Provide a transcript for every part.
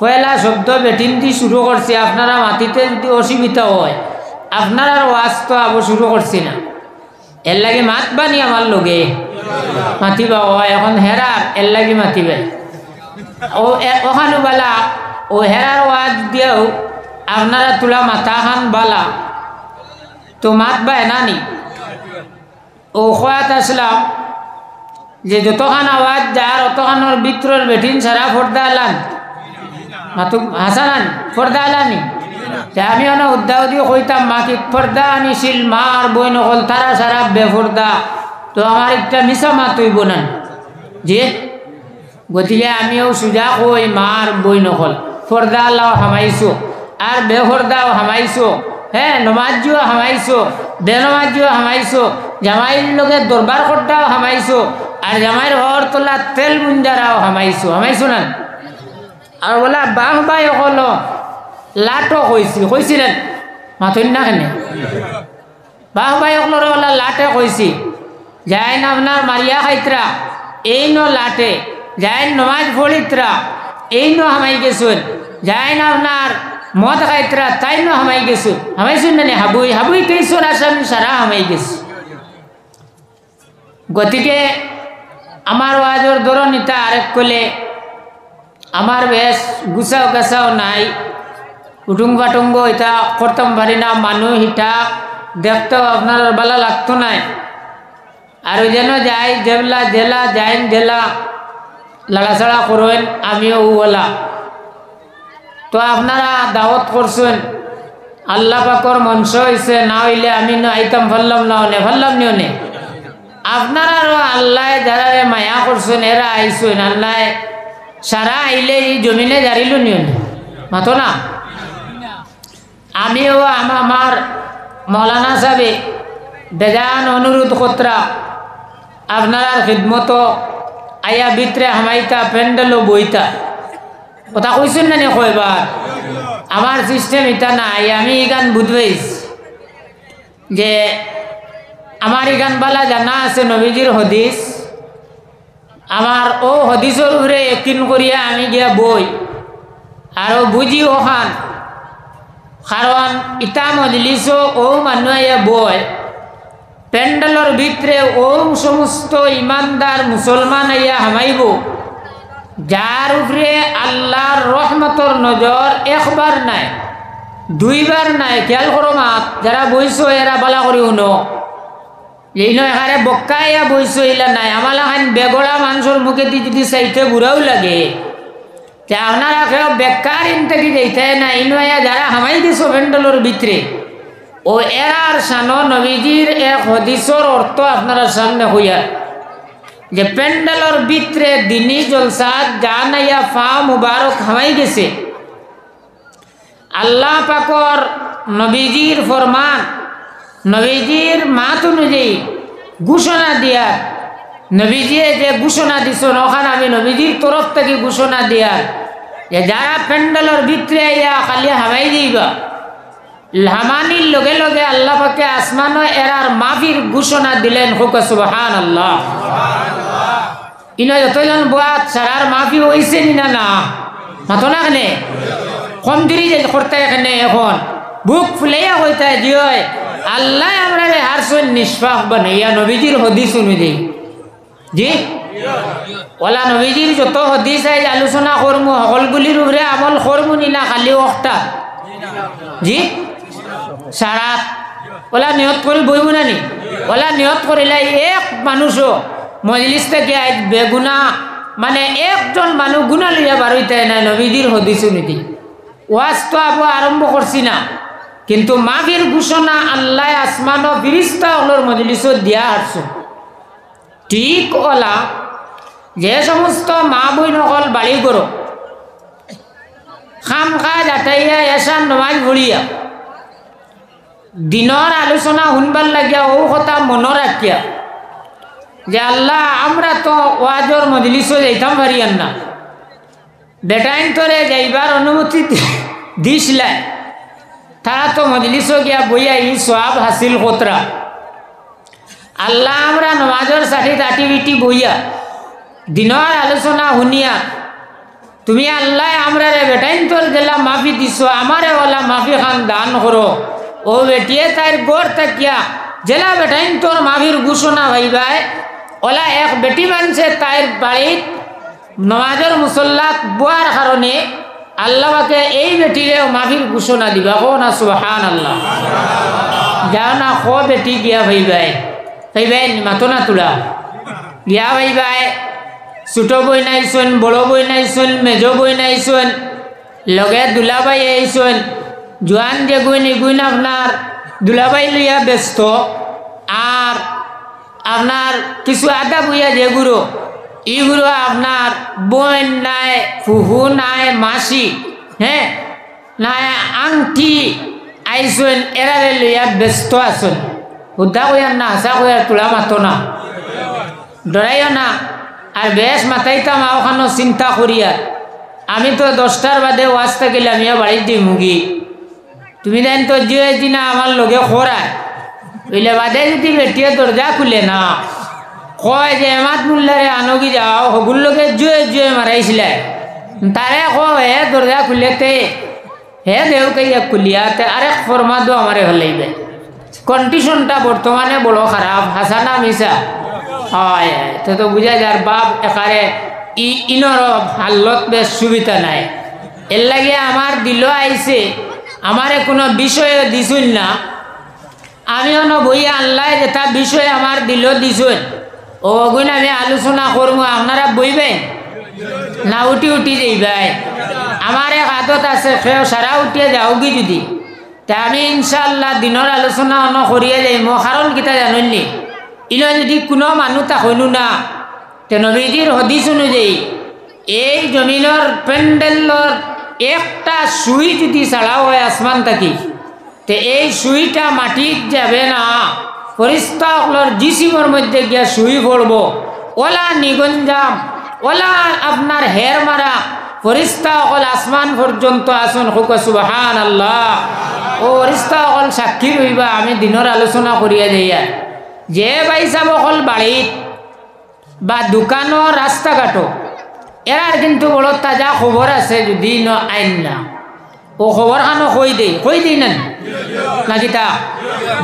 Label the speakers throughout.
Speaker 1: পয়লা শব্দ বেটিন দি শুরু করছে আপনারা মাটিতে যদি অসুবিধা হয়, আপনার ওয়াজ তো আবো শুরু করছি না। এর লাগে মাত বানি আমার লগে। মাতিবা হয় এখন হেরার, এর লাগে মাতিবে। ও ওখানে বালা, ও হেরার ওয়াজ দিয়েও আপনারা তোলা মাথা খান বালা। তো মাত বা এনানি। ও খোয়াত আসলাম যে যতখান আওয়াজ যার অতখানোর ভিতরের বেটিন সারা ফর্দা আলান মাতু হাসানান, ফর্দা আলানি। আমি অন উদ্দাও দিয়ে কইতাম, মাকে ফর্দা আনিছিল, মার বই নকল তারা সারা বেফর্দা তো আমার একটা মিশা মাত হইব না। যে, গতিকে আমিও সুজা কই, মার বই নকল ফর্দা আল্লাহ হামাইছো, আর বেফর্দাও হামাইছো হ্যাঁ নমাজিও হামাইছো বেনমাজিও হামাইছো জামাইর লগে দরবার করটাও হামাইছো, আর জামাইর হর তোলা তেল মুঞ্জারাও হামাইছো হামাইছো না? আর বলা, বাহ বাই অকল লাটো কইছি কইছিলেন মাথুন না কেনে? বাহ বাই অকলর ওলা লাটে কইছি যাই না আপনার মারিয়া খাইতরা এই ন লাটে। যাই নমাজ ফলিতরা এই ন হামাই গেছুন। যাই না আপনার মদ খাইতরা তাই ন হামাই গেছুন। হামাইছুন না হাবুই হাবুই কেইছুন আসাম সারা হামাই গেছি। গতিকে আমার ওয়াজর ধরনিতা আরেক কলে আমার বেশ গুছাও গাছাও নাই। উটুং বাটুঙ্গ এটা করতাম পারি না মানুষ হিটা দেখতেও আপনার ভালো লাগতো নাই। আর যেন যাই জেলা জেলা যাইন জেলা, লাড়াছাড়া করেন, আমিও ওলা তো আপনারা দাওয়াত করছেন, আল্লাহ পাকর মঞ্চ হয়েছে না হইলে আমি না আইতাম, ফাল্লাম না নে ফাল্লাম নিও নে আপনারা আল্লাহ যারা মায়া করছেন, এরা আইসেন, আল্লাহ সারা আইলে এই জমিনে জারিল নিও মাতো না? আমিও আম- আমার মৌলানা সাহেবে বেজান অনুরোধ কতরা আপনার খিদমত আয়া ভিতরে হামাইতা প্যান্ডেলও বইতা। কথা কইছেন না নে কয়বার? আমার সিস্টেম এটা নাই, আমি গান বুঝবেইস যে আমার গান বালা জানা আছে নবীজির হদিস। আমার ও হদিসের উপরে একিন করিয়া আমি গিয়া বই আর ও বুঝি ওখান কারণ ইতা মজলিস ও মানুষ ইয়া বই। প্যান্ডেলর ভিতরে ও সমস্ত ইমানদার মুসলমান ইয়া হামাইব। যার উপরে আল্লাহর রহমতর নজর একবার নাই দুইবার নাই, খেয়াল করো মাত যারা বইছো এরা বালা করি শুনো। এই নয় এখানে বক্কাইয়া বইছো ইলা নাই। আমার এখন বেগড়া মানুষের মুখে দি যদি চাইতে বুড়াও লাগে। তে আপনারা কেউ বেকার ইনটাকে যাইতে না ইনয়া যারা হামাই দিছো প্যান্ডেলের ভিতরে। ও এরার সানো নবীজির এক হদিসর অর্থ আপনারা সামনে হইয়া। যে প্যান্ডেলের ভিতরে দিনী জলসাত জানাইয়া ফা মুবারক হামাই গেছে আল্লাহ পাকর নবীজির ফরমান নবীজির মাত অনুযায়ী ঘোষণা দিয়ার নবীজিয়ে যে ঘোষণা দিছ ওখানে আমি নবীজির তরফ থেকে ঘোষণা দিয়ার যে যারা প্যান্ডেলের ভিতরে ইয়া খালি হামাই দিবা হামানির লগে লগে আল্লাহ পাকে আসমানো এরার মাফির ঘোষণা দিলেন হুক আল্লাহ ইনো যতজন বাত সারার মাফি হইছে নি না? মাতো না এখানে কম দেরি করতে এখানে এখন? বুক ফুলাইয়া কইতে জিয় আল্লাহ আমরা হারসন নিষ্পাক বানাইয়া নবীজির হদিস অনুযায়ী জি? ওলা নবীজির যত হদিস আই আলোচনা করমু সকলগুলির উপরে আমল করমু নিনা খালি অক্টা জি? সারা ওলা নিয়ত কৰি বহিব নানি? ওলা নিয়ত কৰিলে এক মানুষও মজলিস থেকে বেগুনা মানে একজন মানুষ গুণা লইয়া বারইতে নাই নবীজির হদিস নীতি ওয়াজ তো আবু আরম্ভ করছি না। কিন্তু মাগের ঘোষণা আল্লাহ আসমান ও ফিরিস্তা হলোর মজলিস দিয়া হারছো ঠিক ওলা, যে সমস্ত মা বই নকল বাড়ি করো খাম খা যাতাইয়া এসান নমাজ ভরিয়া দিনের আলোচনা শুনবার লাগিয়া ও কথা মনে রাখিয়া যে আল্লাহ আমরা তো ওয়াজর মজলিসও যাইতাম পারিয়ান না বেটাইন তোরে যাইবার অনুমতি দিসলাই তারা তো মজলিসও গিয়া বইয়া ই সব হাসিল কতরা আল্লাহ আমরা নমাজর সাথে বিটি বইয়া দিনের আলোচনা শুনিয়া, তুমি আল্লাহ আমরা রে বেটাইন তোর জেলা মাফি দিছ, আমারে ওলা মাফি খান দান করো। ও বেটিয়ে তার গোর তাকিয়া, জেলা বেটাইন তোর মাফির ঘোষণা ভাইবাই ওলা এক বেটি মানছে তাইর বাড়িত নমাজের মুসল্লাত বোয়ার কারণে আল্লাহকে এই বেটিরে মাফির ঘোষণা দিবা। কো না সুবহান আল্লাহ যাও না কো বেটি, গিয়া ভাইবাই। ভাইবাই, মাতো না তোলা গিয়া ভাইবাই, ছোট বই নাইছুন বড় বই নাইছুন মেজ বই নাইছুন লগে দুলাবাই আইছুন জোয়ান যে গুণ এগুণ আপনার দুলাবাই লইয়া ব্যস্ত। আর আপনার কিছু আদা বইয়া যেগুলো ইগুলো আপনার বোন নাই ফুহু নাই, মাসি হ্যাঁ? নাই, আংটি, আইসুন, এরারে লইয়া ব্যস্ত আসুন হুদা কইয়ার না হাসা কইয়ার তোলা মাতো না। ডরাইও না। আর বেশ মাথাইতাম ওখানো চিন্তা করিয়া। আমি তো দশটার বাদে ওয়াজটা গেলে আমিও বাড়ির দিই মুগি। তুমি দেন তো যে দিনা আমার লগে খরায় ওইলে বাদে যদি বেটিয়ে দরজা খুলে না। কয় যে এমাত মুল্লারে আনগি যাও হগুর লগে জুয়ে জুয়ে মারাইছিলে তারে কয় দরজা খুলেতে হে দেও কাইয়া খুলিয়াতে আরেক ফরমা দো আমারে হলাইবে কন্ডিশনটা বর্তমানে বড় খারাপ হাসানা মিশা হয় তো তো বুঝা যার বাপ একারে ই ইনর হাল্লত বেশ সুবিধা নাই। এর লাগে আমার দিল আইছে আমারে কোনো বিষয়ে দিছুন না। আমিও ন বইয়া আনলাই যেটা বিষয় আমার দিল দিছুন ও গুণ, আমি আলোচনা করব আপনারা বইবেন? না, উঠি উঠি যাইবাই আমার এক আদত আছে সেও সারা উঠিয়ে যাওগি যদি। তা আমি ইনশাল্লাহ দিনের আলোচনা অন করিয়ে যাইম। কারণ কিতা জানলি? ইন যদি কোনো মানুহ তা হইনু না, তে নবীজির হদিস অনুযায়ী, এই জমিনের প্যান্ডেলর একটা সুই যদি ছাড়া হয়, আসমান থাকি, তে এই সুইটা মাটিত যাবে না। ফরিস্তাকলর জিসিমর মধ্যে গিয়া সুই পড়ব। ওলা নিগঞ্জাম, ওলা আপনার হের মারা, ফরিস্তা অকল আসমান পর্যন্ত আসুন হুক সুবাহান আল্লাহ ও ফরিস্তা অকল সাক্ষী রইবা, আমি দিনের আলোচনা করিয়া যাইয়া। যে বাইসাব অকল বাড়িত বা দোকানো রাস্তাঘাটো এরার কিন্তু বড় তাজা খবর আছে যদি ন আইন না। ও খবর খানো কই দেই কই দেই না নাকি তা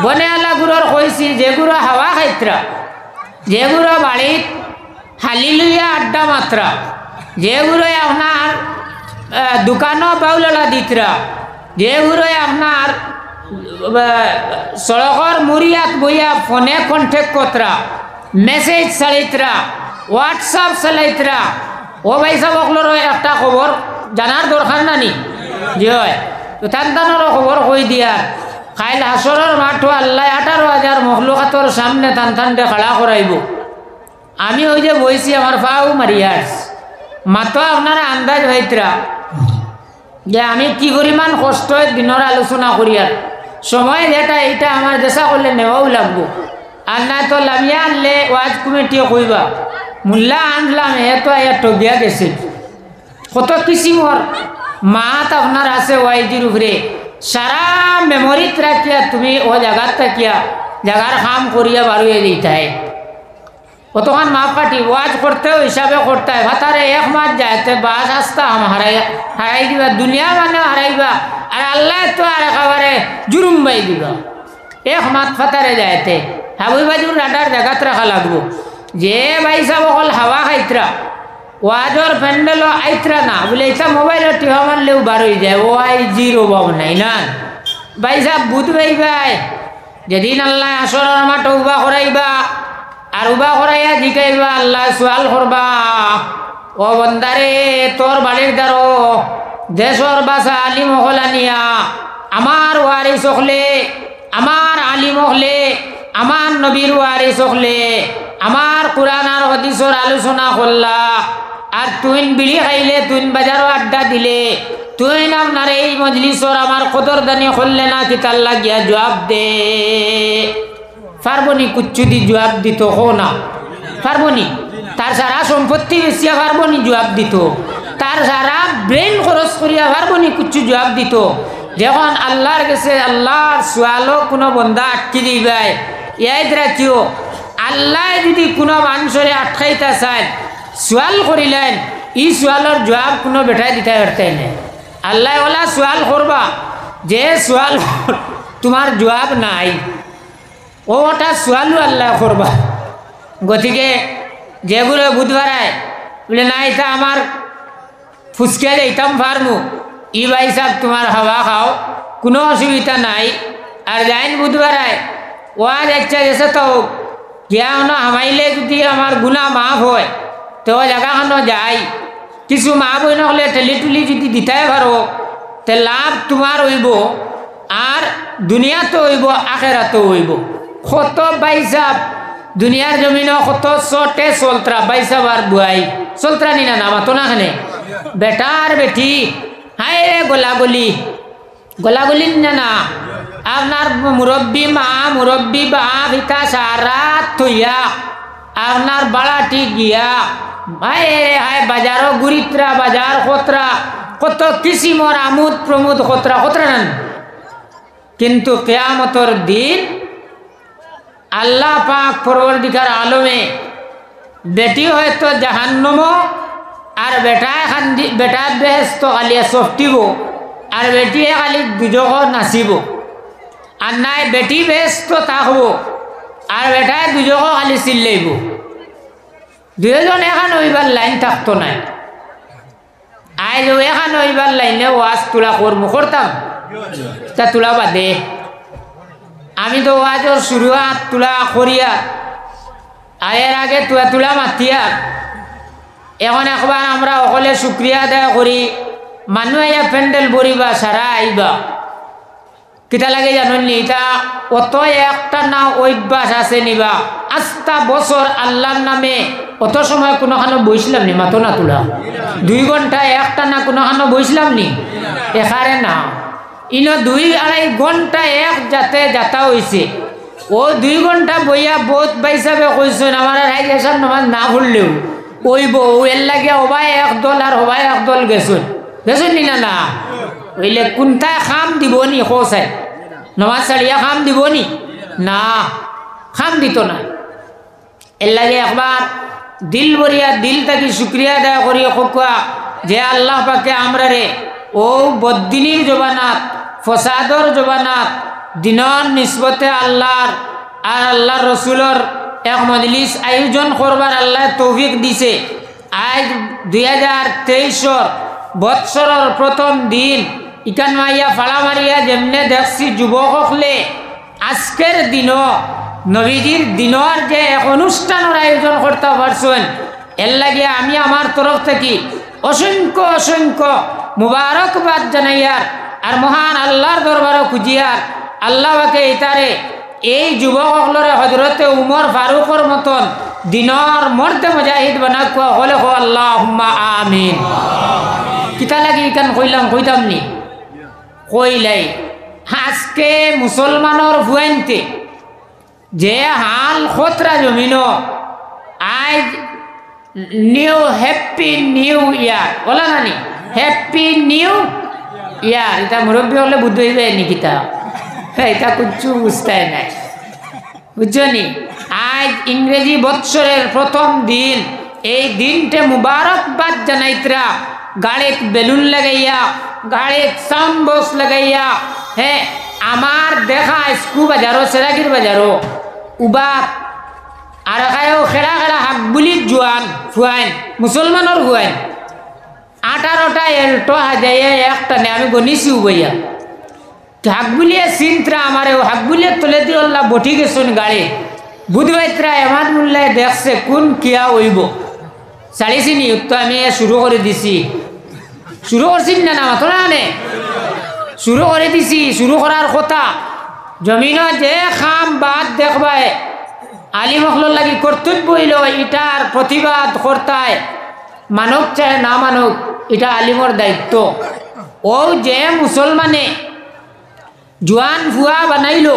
Speaker 1: বনে আলা গুড়র কইছি যেগুলো হাওয়া খাইত্রা যেগুলো বাড়িত হালি লইয়া আড্ডা মাত্রা যেগুলো আপনার দোকানও বাউললা দিতরা যেগুলো আপনার সড়কর মুড়িয়াত বইয়া ফোনে কন্টেক্ট কতরা মেসেজ চালাইতরা হোয়াটসঅ্যাপ চালাইতরা ও ভাই সাবকলোর একটা খবর জানার দরকার নানি? যে হয় তো তান তানোর খবর কই দিয়া খাইল হাসরের মাঠও আল্লাহ আঠারো হাজার মহলুকাতর সামনে টান টানটে খাড়া করাইব আমি ওই যে বইছি আমার পাও মারিয়াস মাতো আপনারা আন্দাজ হইতরা যে আমি কি পরিমাণ কষ্ট দিনের আলোচনা করিয়ার সময় যেটা, এইটা আমার দেশা করলে নেওয়াও লাগবো। আর না তো লামিয়া আনলে ওয়াজ কমিটিও কইবা মূল্যা আনলাম এ তো এ টগিয়া গেছে কত কিসিমর মাত আপনার আছে ওয়াইজির উপরে। সারা মেমোরিত রাখিয়া তুমি ও জায়গার থাকিয়া জায়গার কাম করিয়া বারুয়ে দিতাই। কতক্ষণ মাপ কাটি, ওয়াজ করতেও হিসাবে করতে হয়। ভাতারে এক মাস যাইতে বাস আসতা আম হারাই হারাই দিবা, দুনিয়া মানে হারাইবা আর আল্লাহ তো আর একেবারে জুরুম বাই দিবা। এক মাত ফাতারে যাইতে। হাবুই বাজুর রাডার জায়গাত রাখা লাগবো। যে ভাই সাহেব অকল হাওয়া খাইত্রা ওয়াজর প্যান্ডেল আইত্রা না, বলে এটা মোবাইলের টিহা মারলেও বার হয়ে যায় ও আই জির অভাব নাই না। ভাই সাহেব, বুধ ভাই ভাই, যেদিন আল্লাহ আসরের মাঠ উবা করাইবা, আর উবা করাইয়া জিকাইবা আল্লাহ সোয়াল করবা। ও বন্দারে, তোর বাড়ির দ্বারো, দেশর বাসা আলি মহলানিয়া আমার ওয়ারি চখলে আমার আলিম হলে, আমার নবীর ওয়ারি চখলে আমার কোরআন আর হদিসর আলোচনা করলা। আর তুই বিড়ি খাইলে তুই বাজারও আড্ডা দিলে। তুই আপনার এই মজলিসর আমার কদর দানি করলে না কি তার লাগিয়া জবাব দে। পারবনি কুচ্ছু দি জবাব দিত হো না? পারবনি তার সারা সম্পত্তি বেশিয়া পারবনি জবাব দিত। তার সারা ব্রেন খরচ করিয়া পারবনি কুচ্ছু জবাব দিত। যখন আল্লাহর কাছে আল্লাহর সোয়ালো কোনো বন্ধা আটকি দিবাই ইয়াদ রাখিও আল্লাহ যদি কোনো মানুষরে আটকাইতে চায় সোয়াল করিলেন ই সোয়ালর জবাব কোনো বেটাই দিতে পারতে নেই আল্লাহ ওলা সোয়াল করবা যে সোয়াল তোমার জবাব নাই ওটা সোয়ালও আল্লাহ করবা গতিকে যেগুলো বুধবারায় বলে না এটা আমার ফুসকে যাইতাম ফার্মু ই ভাই সাহেব তোমার হাওয়া খাও কোনো অসুবিধা নাই আর যাইন বুধবারায় ওয়া যাচ্ছে যেসে তো গিয়া হনো হামাইলে যদি আমার গুণা মাফ হয় তো জায়গাখানো যাই কিছু মা বই নহলে ঠেলি টুলি যদি দিতে পারো তে লাভ তোমার হইব আর দুনিয়াতো হইব আখেরাতো হইব। কত বাইসাব দুনিয়ার জমিন কত চটে চলত্রা বাইসাব আর বুয়াই চলত্রা নি না নামা তো না খানে। বেটা আর বেটি হাই রে গোলাগুলি। গোলাগুলি না না। আপনার মুরব্বী মা মুরব্বী বা, ভিতা সারা থইয়া আপনার বাড়াটি গিয়া ভাই রে হাই বাজারও গুরিত্রা বাজার খতরা কত কিসিমর আমোদ প্রমোদ খতরা খতরা নেন কিন্তু কেয়ামতর দিন আল্লাহ পাক পরবর্তীকার আলমে বেটি হয়তো জাহান্নম আর বেটায় খান্দি বেটার বেহেস্ত খালি সফটিব আর বেটিয়ে খালি দুজক নাচিব আর নাই বেটি বেহেস্ত থাকব আর বেটায় দুজক খালি চিল্লাইব দুজন এখন ওইবার লাইন থাকতো নাই। আইজ এখন ওইবার লাইনে ওয়াজ তোলা করব করতাম তা তোলা বাদে। আমি তো ওয়াজর শুরুয়াত তোলা করিয়া আয়ের আগে তুলা তুলা মাতিয়া। এখন একবার আমরা অকলে শুক্রিয়া আদায় করি। আইয়া প্যান্ডেল বরিবা সারা আইবা কিতা লাগে জানুন এটা অত একটা না অভ্যাস আছে নিবা আস্তা বছর আল্লাহর নামে অত সময় কোনোখানো বইছিলাম নি? মাতো না তোলা। দুই ঘণ্টা একটা না কোনোখানো বইছিলাম নি? এখারে না। ইনো দুই আড়াই ঘণ্টা এক যাতে যাতা হয়েছে ও দুই ঘণ্টা বইয়া বহুত বাইসাবে কইছেন, আমার রাইজ এসব নামাজ না ভুললেও। ওইব ও এর লাগে হবাই এক দল আর হবাই এক দল গেছুন। গেছুন নি না না? ওইলে কোনটায় খাম দিব নি? খোসাই নমাজ ছাড়িয়া খাম দিব নি? না, খাম দিত না। এর লাগে একবার দিল বরিয়া দিল থাকি শুক্রিয়া আদায় করি কোকুয়া যে আল্লাহ পাকে আমরা রে ও বদিনীর জবানাত, ফসাদর জবানাত, দিনর নিসবতে আল্লাহর আর আল্লাহর রসুলর এক মজলিস আয়োজন করবার আল্লাহ তৌফিক দিছে। আজ দুই হাজার তেইশর বৎসরের প্রথম দিন ইকান মাইয়া ফালা মারিয়া যেমনে দেখছি যুবক হলে আজকের দিনও নবীজির দিনর যে এক অনুষ্ঠানের আয়োজন করতে পারছেন এর লাগে আমি আমার তরফ থেকে অসংখ্য অসংখ্য মুবারকবাদ জানাইয়ার আর মহান আল্লাহর দরবারও খুঁজিয়ার আল্লাহকে ইতারে এই যুবকসকলরে হজরতে উমর ফারুকর মতন দিনর মর্দে মুজাহিদ বানাক হলে হো আল্লাহ আমিন। কিতা লাগি ইকান কইলাম কইতাম নি কইলাই, আজকে মুসলমানের ভুয়াইনতে যে হাল খতরা জমিন আজ নিউ হ্যাপি নিউ ইয়ার বলা নানি? হ্যাপি নিউ ইয়ার এটা মুরব্বী হলে বুদ্ধ হইবে নিকিতা এটা কুচ্ছু বুঝতে নাই। বুঝছ নি? আজ ইংরেজি বৎসরের প্রথম দিন, এই দিনটে মুবারকবাদ জানাইতরা গাড়িত বেলুন লাগাইয়া গাড়িত সাউন্ড বক্স লাগাইয়া হ্যাঁ আমার দেখা স্কু বাজারও সেরাগির বাজারও উবা আর খায়ও খেলা খেলা হাক বুলি জোয়ান ফুয়াইন মুসলমানের ফুয়াইন আঠারোটা এল্টো হাজাইয়া একটানে আমি গনিছি উবাইয়া হাক বুলিয়ে চিন্ত্রা আমার হাক বুলিয়ে তলে দিয়ে ওল্লা বঠি গেছুন গাড়ি। বুধবাইত্রা এমাদ মূল্যায় দেখছে কোন কিয়া হইব। চালিছিনি তো আমি শুরু করে দিছি। শুরু করছি না না মাথো না নে। শুরু করে দিছি, শুরু করার কথা। জমিন যে খাম বাদ দেখবায় আলিম হকলোর লাগি কর্তব্য হইল ইটার প্রতিবাদ কর্তায় মানব চায় না মানব এটা আলিমর দায়িত্ব। ও যে মুসলমানে জোয়ান ফুয়া বানাইল,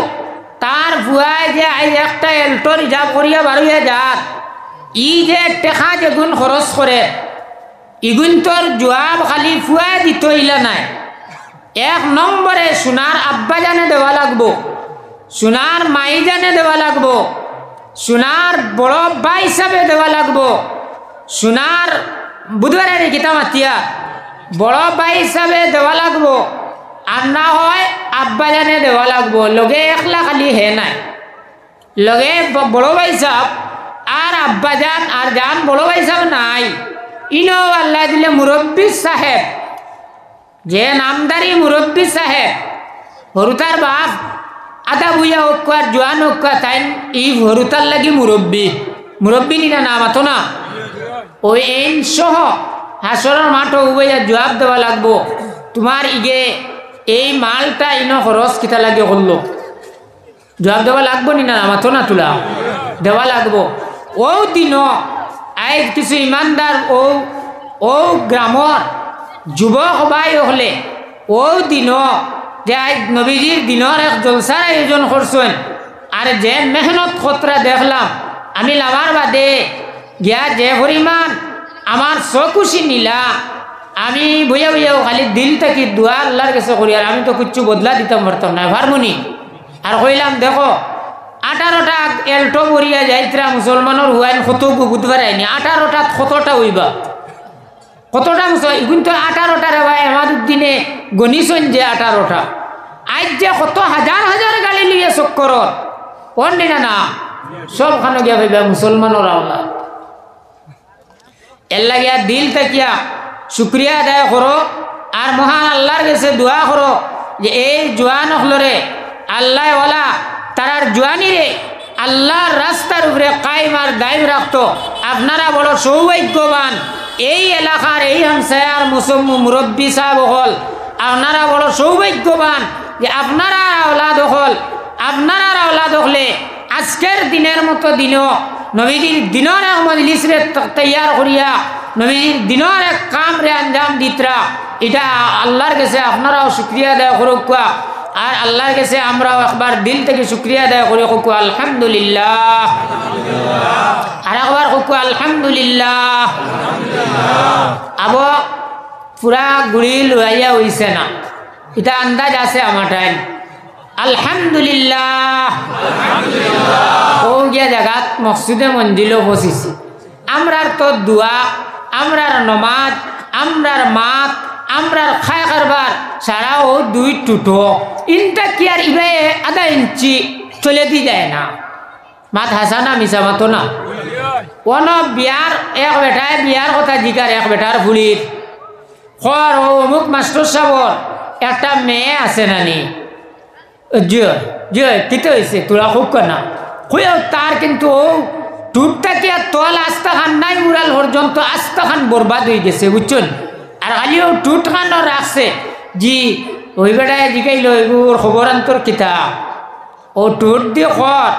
Speaker 1: তার ফুয়ায় যে আজ একটা এল্টো রিজার্ভ করিয়া বাড়িয়ে যাত ই যে টেকা যেগুন খরচ করে ইগুন তোর জবাব খালি ফুয়াই দিত ইলা নাই। এক নম্বরে সোনার আব্বা জানে দেওয়া লাগবো। সোনার মাই জানে দেওয়া লাগবো। সোনার বড় বা হিসাবে দেওয়া লাগবো। সোনার বুধবারে কিতা মাতিয়া। বড় ভাই হিসাবে দেওয়া লাগবো। আর না হয় আব্বা জানে দেওয়া লাগবো। লগে একলা খালি হে নাই। লগে বড় ভাই সাহ আর আব্বা যান আর যান বড় ভাই সাহ নাই। ইনো আল্লাহ দিলে মুরব্বী সাহেব। যে নামদারি মুরব্বী সাহেব, হরুতার বাপ, আদা বুয়া আর জোয়ান ঐক্য তাই ই হরুতার লাগি মুরব্বী। মুরব্বী নিনা নাম আতো না? ওই এন সহ হাসরের মাঠ উবে জবাব দেওয়া লাগবো। তোমার ইগে এই মালটা ইনো খরচ কিতা লাগে করল? জবাব দেওয়া লাগবো নি না আমার না তোলা? দেওয়া লাগবো। ও দিন আই কিছু ইমানদার ও ও গ্রামর যুবক ভাই হলে ও দিন যে নবীজির দিনের এক জলসার আয়োজন করছেন আর যে মেহনত খতরা দেখলাম, আমি লাভার বাদে গিয়া যে পরিমাণ আমার চকুশি নিলা আমি বইয়া বইয়াও খালি দিল থাকি দোয়া আল্লাহর কাছে করি আর আমি তো কিচ্ছু বদলা দিতাম পারতাম না ভারমুনি আর কইলাম, দেখো আঠারোটা এল্টো বরিয়া যাইতরা মুসলমানের হুয়াইন কত বুধবার আইনি। আঠারোটা কতটা হইবা কতটা মুসল এখন তো আঠারোটা রে ভাই আমাদের দিনে গণিসন যে আঠারোটা আজ যে কত হাজার হাজার গাড়ি লিয়ে চক্কর ওর না না? সব খানো গিয়া ভাইবা মুসলমানের আওলা এর লাগিয়া দিল তাকিয়া। শুক্রিয়া আদায় করো আর মহান আল্লাহর কাছে দোয়া করো যে এই জোয়ান হলরে আল্লাহ ওলা তারার জোয়ানিরে আল্লাহর রাস্তার উপরে কায়েম আর দায়ম রাখতো। আপনারা বড় সৌভাগ্যবান এই এলাকার এই হামসায়ার মুসম মুরব্বী সাহেব হল। আপনারা বড় সৌভাগ্যবান যে আপনারা ওলাদ হল। আপনারা ওলাদ হলে আজকের দিনের মতো দিনও নবীজির দিনের এক মজলিসরে তৈয়ার করিয়া নবীজির দিনের এক কাম রে আঞ্জাম দিতরা। এটা আল্লাহর কাছে আপনারাও শুক্রিয়া দেয় করুক। আর আল্লাহর কাছে আমরাও একবার দিল থেকে শুক্রিয়া দেয় করি, কুকু আলহামদুলিল্লাহ। আর একবার কুকু আলহামদুলিল্লাহ। আব, পুরা গুড়ি লুয়াইয়া হইছে না। এটা আন্দাজ আছে আমার টাইম। আলহামদুলিল্লাহ। ও গিয়া জায়গাত মসজিদে মঞ্জিলও বসিছি। আমরার তো দোয়া, আমরার নমাজ, আমরার মাত আমরার খায় কারবার ও দুই টুটো। ইনটা কি আর ইবে আধা ইঞ্চি চলে দি যায় না। মাত হাসানা মিশা মাতো না। কোন বিয়ার এক বেটায় বিয়ার কথা জিকার এক বেটার ফুলির খর ও অমুক মাস্টার সাবর একটা মেয়ে আছে নানি জয় জয় কিতে হয়েছে তোরা খুব না হয়েও তার কিন্তু ও টুটটা কি আর তল আস্তা খান নাই উড়াল পর্যন্ত আস্তা খান বরবাদ হয়ে গেছে বুঝছেন আর খালি ও টুট খানও রাখছে জি ওই বেটায় জিকাইল ওর খবরান্তর কিতা ও টুট দিয়ে কর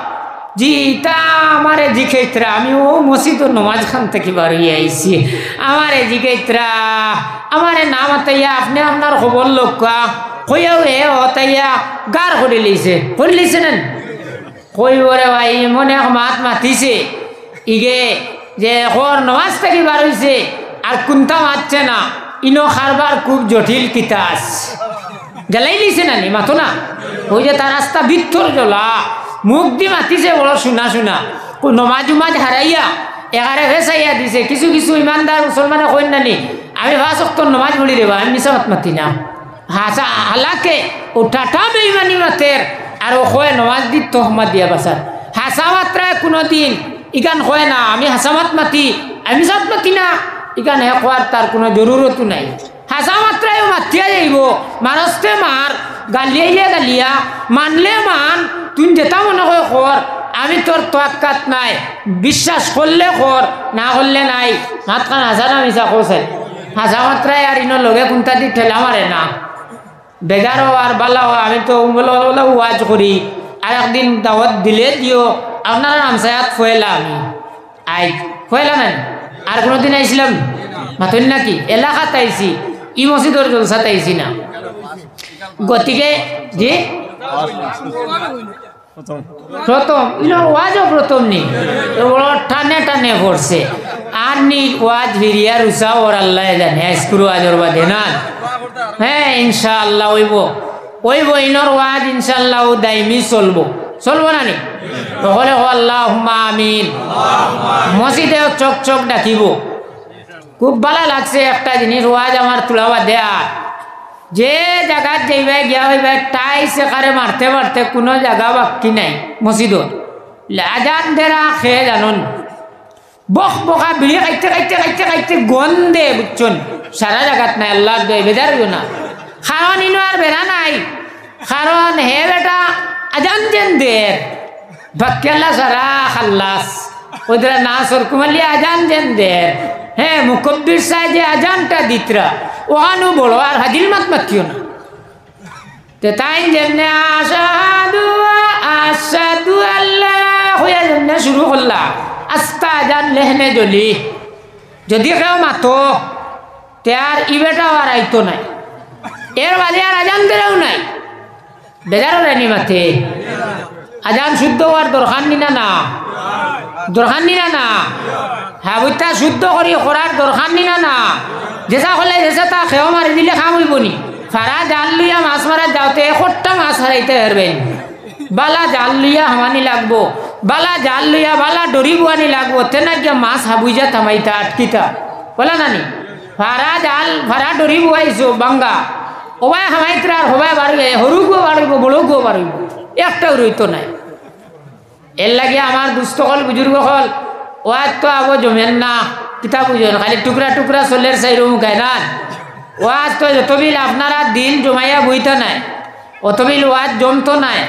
Speaker 1: জি তা আমারে জিখাইতরা আমি ও মসজিদ নমাজ খান থেকে বার হয়ে আইছি আমারে জিখাইতরা আমারে নাম আতাইয়া আপনি আপনার খবর লোক কইয়াও এ হতাইয়া গার করে লিছে। করে লিছে নেন? কই বরে ভাই, মনে মাত মাতিছে। ইগে যে খর নমাজ থেকে বার হইছে আর কোনটা মাতছে না? ইনো খারবার খুব জটিল কিতাস। জ্বালাই লিছে না নি মাতো না। ওই যে তার রাস্তা ভিতর জ্বলা। মুখ দি মাতিছে বড় শুনা শুনা। নমাজ উমাজ হারাইয়া, এগারে ভেসাইয়া দিছে। কিছু কিছু ইমানদার মুসলমানে কইন নানি, আমি ভাস অক্ত নমাজ পড়ি দেবা আমি মিশা মাত না হাসা হালাকে ও টাটা বেইমানি মাতের আর ও কয় নমাজ দি তহমা দিয়া বাসার হাসা মাত্রায় কোনো দিন ইগান কয় না, আমি হাসা মাত মাতি, আমি সাত মাতি না। হে কোয়ার তার কোনো জরুরতো নাই। হাসা মাত্রায় মাতিয়া যাইব। মানুষতে মার গালিয়াইলে গালিয়া, মানলে মান, তুই যেটা মনে হয় কর, আমি তোর তোয়াক্কাত নাই। বিশ্বাস করলে কর, না করলে নাই। মাতখান হাসা না মিশা কৌশল হাসা মাত্রায় আর ইনো লগে কোনটা দি ঠেলা মারে না। বেজারও আর বালাও আমি তো বলে ওয়াজ করি। আর একদিন দাওয়াত দিলে দিও, আপনার নাম সায়াত ফয়েলা আমি। আই ফয়েলা নাই? আর কোনোদিন আইছিলাম মাথুন নাকি? এলাকাত আইছি, ই মসজিদর জলসাত আইছি না। গতিকে যে প্রথম ওয়াজও প্রথম নি। টানে টানে পড়ছে আর নি ওয়াজ ভিরিয়া রুসা ওর আল্লাহ জানে স্কুল ওয়াজর বাদে না। হ্যাঁ ইনশাআল্লাহ, ওইব। ওইব ইনর ওয়াজ ইনশাআল্লাহ, ও দাইমি চলবো। চলবো না নি? তখন আল্লাহ আমিন। মসজিদে চক চক ডাকিব। খুব ভালো লাগছে একটা জিনিস, ওয়াজ আমার তুলাবা দেয়া। যে জায়গাত যাইবে গিয়া হইবে টাইস একারে মারতে মারতে কোনো জায়গা বাকি নাই মসজিদত। আজান দেরা খেয়ে জানুন। বক বকা বিড়ি খাইতে খাইতে খাইতে খাইতে গন্ধে বুঝছুন। সারা জায়গাত নাই আল্লাহ বেজার না। কারণ ইনো আর বেড়া নাই। কারণ হে বেটা আজান যেন দের বাক্যাল্লা সারা খাল্লাস ওদের না সরকুমালি আজান যেন দের হ্যাঁ মুকব্বির সাহেব যে আজানটা দিতরা ওহানো বড় আর হাজির মাত মাতিও না তে তাই যেমনে আসাদু আসাদু আল্লাহ হইয়া যেমনে শুরু করলা আস্তা আজান লেহনে জলি যদি কেউ মাতো তে আর ইবেটাও আর আইতো নাই এর বাদে আর আজান দেরাও নাই বেজারও রানি মাতে আজান শুদ্ধ হওয়ার দরকার নিনা না দরকার নিনা না হাবুতা শুদ্ধ করি করার দরকার নিনা না যেসা হলে যেসা তা খেও মারি দিলে খাম হইব নি? ফারা জাল লইয়া মাছ মারা যাওতে একটা মাছ হারাইতে পারবেন বালা জাল লইয়া হামানি লাগবো। বালা জাল লইয়া বালা ডরি বুয়ানি লাগবো। তেনা গিয়া মাছ হাবুইজা থামাইতা আটকিতা। বলা নানি? ফারা জাল ফারা ডরি বুয়াইছো বাঙ্গা ওবাই হামাইতরা আর হবাই বাড়িবে গো বাড়িব বড় গো বাড়িব একটাও রইতো নাই। এর লাগে আমার দুস্থ হল বুজুর্গ হল ওয়াজ তো আবো জমেন না কিতা বুঝেন খালি টুকরা টুকরা চলের চাইরো মুখায় না ওয়াজ তো যতবিল আপনারা দিল জমাইয়া বইতে নাই অতবিল ওয়াজ জমতো নাই।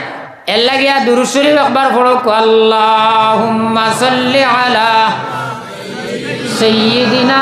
Speaker 1: এর লাগিয়া দুরুশরীফ একবার পড়ো আল্লাহুম্মা সাল্লি আলা সাইয়্যিদিনা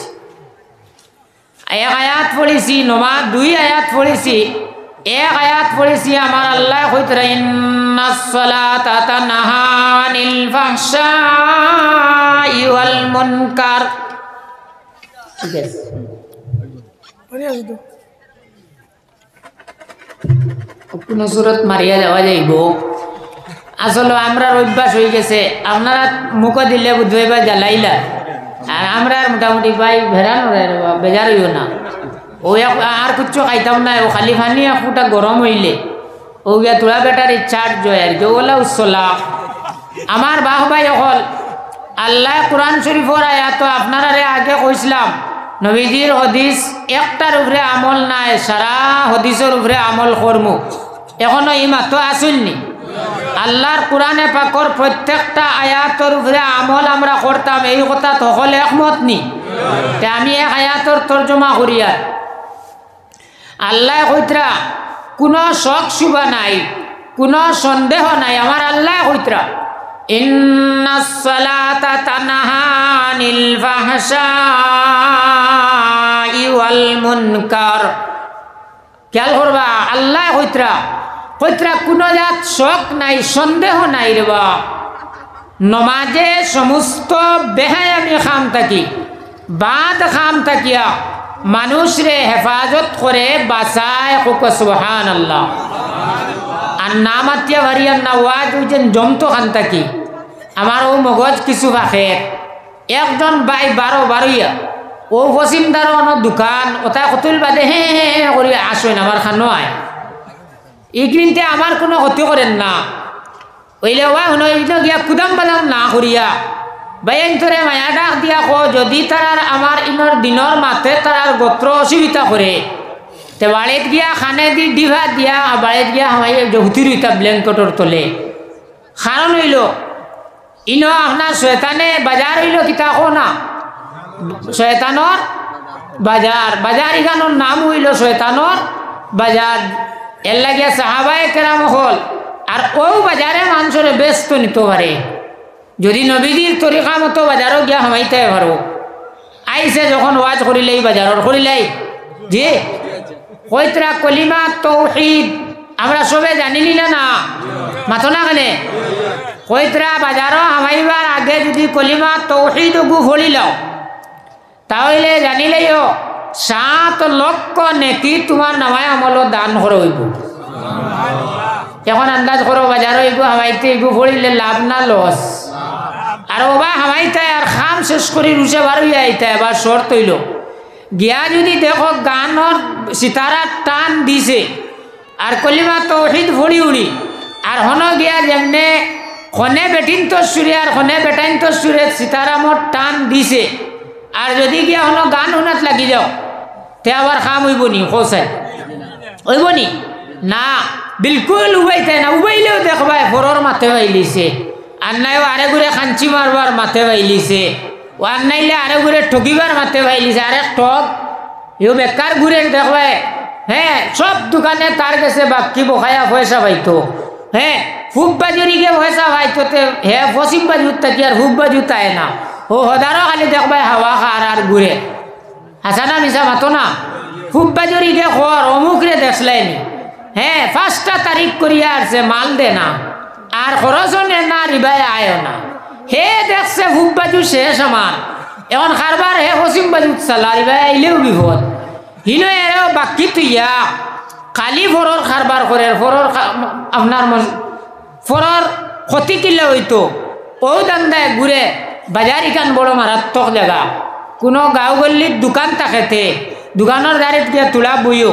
Speaker 1: এক আয়াত পড়েছি নমা দুই আয়াত পড়েছি। এক আয়াত পড়েছি, আমার আল্লাহ কইতরা ইন্নাস সালাতা তানহা আনিল ফাহশাই ওয়াল মুনকার। ঠিক আছে কোনো সুরত মারিয়া যাওয়া যাইব? আসলে আমরা অভ্যাস হয়ে গেছে। আপনারা মুখ দিলে বুধবাই জ্বালাইলা আর আমরা মোটামুটি পাই ভেড়ানো বেজার হইও না। ও আর কুচ্ছ খাইতাম না, ও খালি ফানি ফুটা গরম হইলে। ও গিয়া তোলা বেটার চার্জ জয় আর ওলা উচ্ছলা আমার বাহ ভাই অকল, আল্লাহ কোরআন শরীফর আয়াত আপনারা আগে কইছিলাম নবীজির হদিস একটার উপরে আমল নাই, সারা হদিসের উপরে আমল করমু। এখনও ই মাত্র আসুননি আল্লাহর কোরআনে পাকর প্রত্যেকটা আয়াতর উপরে আমল আমরা করতাম, এই কথা সকলে একমত নি। আমি এক আয়াতর তর্জমা করি আর। আল্লাহ কইতরা কোনো শখ শুভা নাই, কোনো সন্দেহ নাই আমার আল্লাহ কইতরা খেয়াল করবা আল্লাহ কইতরা কইতরা কোনো জাত শখ নাই, সন্দেহ নাই রে নমাজে সমস্ত বেহায় আমি খাম থাকি, বাদ খাম থাকিয়া মানুষরে হেফাজত করে বাসায় হোক সুহান আল্লাহ আর না মাতিয়া ভারিয়ার না ওয়াজ উজেন জমতো খান থাকি। আমার ও মগজ কিছু ভাষে একজন বাই বারো বারোইয়া, ও ফসিমদার দোকান ওটা কতুল বাদে হে হে হে করে আসেন, আমার খানো আয় এইখিনিতে আমার কোনো ক্ষতি করেন না। ওইলে ওয়া এইগুলো গিয়া কুদাম বাদাম না করিয়া বাইন ধরে মায়া ডাক দিয়া কো, যদি তারার আমার ইনর দিনর মাথে তারার গোত্র অসুবিধা করে তে বাড়িত গিয়া খানে দি ডিভা দিয়া বাড়িত গিয়া হামাই হুতি রইতা ব্ল্যাঙ্কটর তলে। কারণ হইল, ইনো আপনার শয়তানে বাজার হইল কিতা কো না। শয়তানর বাজার বাজার ইখানোর নাম হইল শয়তানর বাজার এর লাগিয়া সাহাবায় কেরাম হল। আর ও বাজারে মানুষের ব্যস্ত নিত পারে। যদি নবীজির তরিকা মতো বাজারও গিয়া হামাইতে পারো। আইসে যখন ওয়াজ করিলেই, বাজারর করিলেই। যে কইতরা কলিমা তৌহিদ। আমরা সবে জানিলি না না? মাথো না কেনে? কইতরা বাজারও হামাইবার আগে যদি কলিমা তৌহিদ গু ফলিল তাহলে জানিলেইও সাত লক্ষ নেকি তোমার নামায় আমল দান করে হইব এখন আন্দাজ করো বাজার হইব হামাইতে হইব পড়িলে লাভ না লস আর ওবা হামাইতে আর খাম শেষ করে রুচে বার হইয়া আইতে এবার শর্ত হইল গিয়া যদি দেখো গানর সিতারা টান দিছে আর কলিমা তৌহিদ ভরি উড়ি আর হন গিয়া যেমনে খনে বেটিন তো সুরে আর খনে বেটাইন তো সুরে সীতারামর টান দিছে আর যদি গিয়া হন গান শুনাত লাগি যাও, তে আবার খাম হইব নি কোসাই হইব নি? না, বিলকুল উবাই উবাইতে না, উবাইলেও দেখবাই ফরর মাথে বাইলিছে। আর নাইও আরে ঘুরে খাঞ্চি মারবার মাথে বাইলিছে। ও আর নাইলে আরে ঘুরে ঠকিবার মাথে বাইলিছে। আরেক ঠক ইও বেকার ঘুরে দেখবাই। হ্যাঁ সব দোকানে তার কাছে বাকি বখায়া পয়সা পাইতো। হ্যাঁ ফুক বাজুরিকে পয়সা পাইতো তে, হে, পশ্চিম বাজুর থাকি আর ফুক বাজু তাই না। ও হদারও খালি দেখবাই হাওয়া খার আর ঘুরে হাসানা মিশা মাতো না? ফুক বাজুরিকে খর অমুক রে দেখলাইনি হ্যাঁ পাঁচটা তারিখ করিয়া আসছে মাল দে না আর খরচ নে না রিবাই আয় না। হে দেখছে ফুক বাজু শেষ আমার এখন কারবার হে পশ্চিম বাজু চালা রিবাই আইলেও বিপদ। হিনো এরাও বাকি তুইয়া। কালি ফরর কারবার করে ফরর আপনার ফরর ক্ষতি কিলে হইতো ও দান্দায় ঘুরে বাজার ইকান বড় মারাত্মক জায়গা কোনো গাঁও গল্লির দোকান থাকেতে দোকানের দাঁড়িয়ে গিয়ে তুলা বইও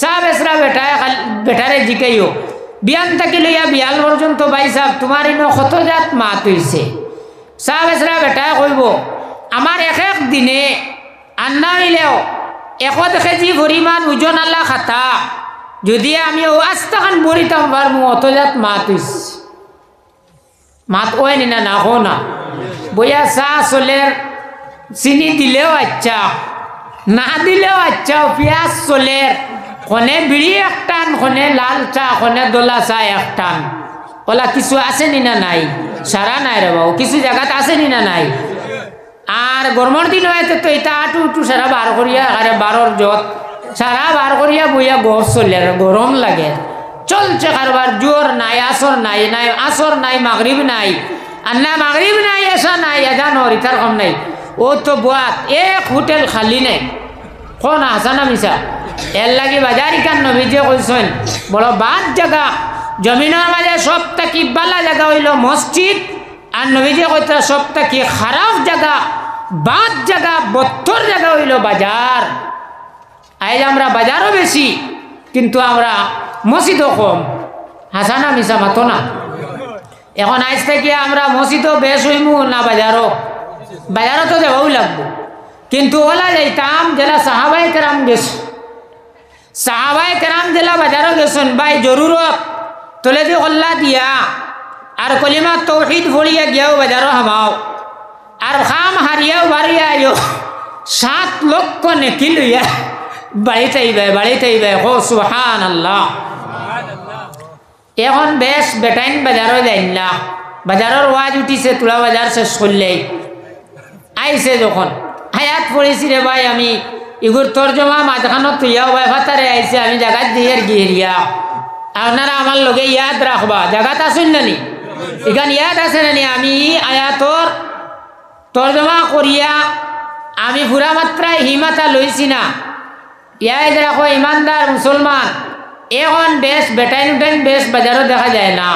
Speaker 1: চা বেসরা বেটায় বেটারে জিকাইও বিয়ান থাকি লইয়া বিয়াল পর্যন্ত বাই সাহ তোমার ইনো কত জাত মাত হইছে চা বেসরা বেটায় কইব আমার এক এক দিনে আন্না হইলেও একত কেজি পরিমাণ ওজন আল্লাহ খাতা। যদি আমি ও আস্তাখান বরিতাম পারব অত জাত মাত হইছে মাত ওই না না হো না? বইয়া চা চলের চিনি দিলেও আচ্ছা না দিলেও আচ্ছা পেঁয়াজ চলের খনে বিড়ি একটান খনে লাল চা খনে দোলা চা একটান ওলা কিছু আছে নি না নাই? সারা নাই রে বাবু, কিছু জায়গাত আছে নি না নাই? আর গরমের দিন হয়েছে তো এটা আটু উটু সারা বার করিয়া আরে বারোর যত। সারা বার করিয়া বইয়া গর চলে গরম লাগে। চলছে কারবার জোর নাই আসর নাই নাই আসর নাই মাগরিব নাই। আর না মাগরিব নাই এসা নাই এজান ইতার কম নাই। ও তো বুয়াত এক হোটেল খালি নাই কোন হাসানা মিশা এর লাগি বাজারি কান নবীজে কইছেন বড় বাদ জায়গা জমিনের মাঝে সব থাকি বালা জায়গা হইল মসজিদ আর নবীজে কইতা সব থাকি খারাপ জায়গা বাদ জায়গা বত্তর জায়গা হইল বাজার আজ আমরা বাজারও বেশি কিন্তু আমরা মসজিদও কম। হাসানা মিশা মাতো না। এখন আজ থেকে আমরা মসজিদও বেশ হইমু, না বাজারও? বাজারও তো দেওয়াও লাগবো। কিন্তু ওলা যাইতাম জেলা সাহাবাই কেরাম গেছ। সাহাবাই কেরাম জেলা বাজারও গেছেন, ভাই জরুরত। তোলে দি কল্লা দিয়া, আর কলিমা তৌহিদ ভরিয়া গিয়াও বাজারও হামাও। আর খাম হারিয়াও বাড়িয়া আইও। সাত লক্ষ নেকি লইয়া বাড়িতে আইবে বাড়িতে আইবে হো সুহান আল্লাহ এখন বেশ বেটাইন বাজারও যাই না। বাজারের ওয়াজ উঠিছে, তুলা বাজার শেষ করলেই। আইছে যখন। হায়াত পড়েছি রে ভাই আমি। ইগুর তর্জমা মাঝখানত তুইয়াও ভাই ফাতারে আইছে, আমি জাগাত দিয়ে গিয়ে আপনারা আমার লগে ইয়াদ রাখবা। জাগাত আসুন না নি? এখান ইয়াদ আছে না নি? আমি আয়াতর তর্জমা করিয়া আমি পুরা মাত্রায় হিমাতা লইছি না। ইয়াদ রাখো, ইমানদার মুসলমান। এখন বেশ বেটাইন উঠাইন বেশ বাজারও দেখা যায় না।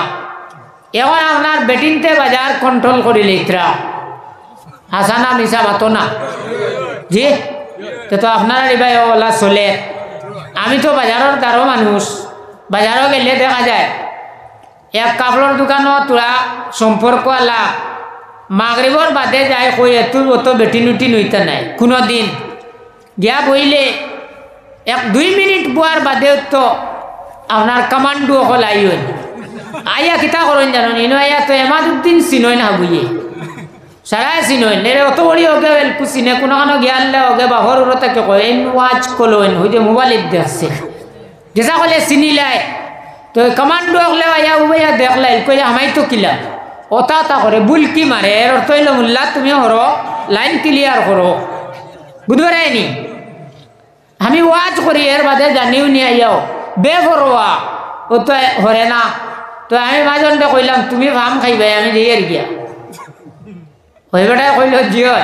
Speaker 1: এখন আপনার বেটিনতে বাজার কন্ট্রোল করি লিখরা হাসানা মিশা মাতো না। জি? তো আপনারা এবার ওলা চলে। আমি তো বাজারের দ্বারও মানুষ। বাজারও গেলে দেখা যায়। এক কাপড়ের দোকানও তোরা সম্পর্ক আলা। মাগরিবর বাদে যায় কই এত অত বেটি নুটি নইতে নাই। কোনো দিন। গিয়া বইলে এক দুই মিনিট বোয়ার বাদেও তো আপনার কামান্ডু অকল আইন আইয়া কিতা করেন জানো? ইনো আইয়া তো এমাদুদ্দিন চিনই না বুঝিয়ে সারাই চিনই নেরে অত বড়ি ওকে এলকু চিনে কোনো কোনো গিয়ালে ওকে বা হর উরতাকে কয়, এন ওয়াজ কলোন হই যে মোবাইলত দেখছে যেসা কলে চিনিলাই। তো কমান্ডো হলে আইয়া উবাইয়া দেখলাই কই আমাই তো কিলা। ওতা তা করে বুলকি মারে এর অর্থ হইল, মুল্লা, তুমি হরো লাইন ক্লিয়ার করো বুধবারে নি আমি ওয়াজ করি এর বাদে জানিও নি আইয়াও। বেফরোয়া ও তো হরে না। তো আমি মাজনটা কইলাম, তুমি ভাম খাইবে, আমি দিয়ে গিয়া ওই বেটায় কইল জিও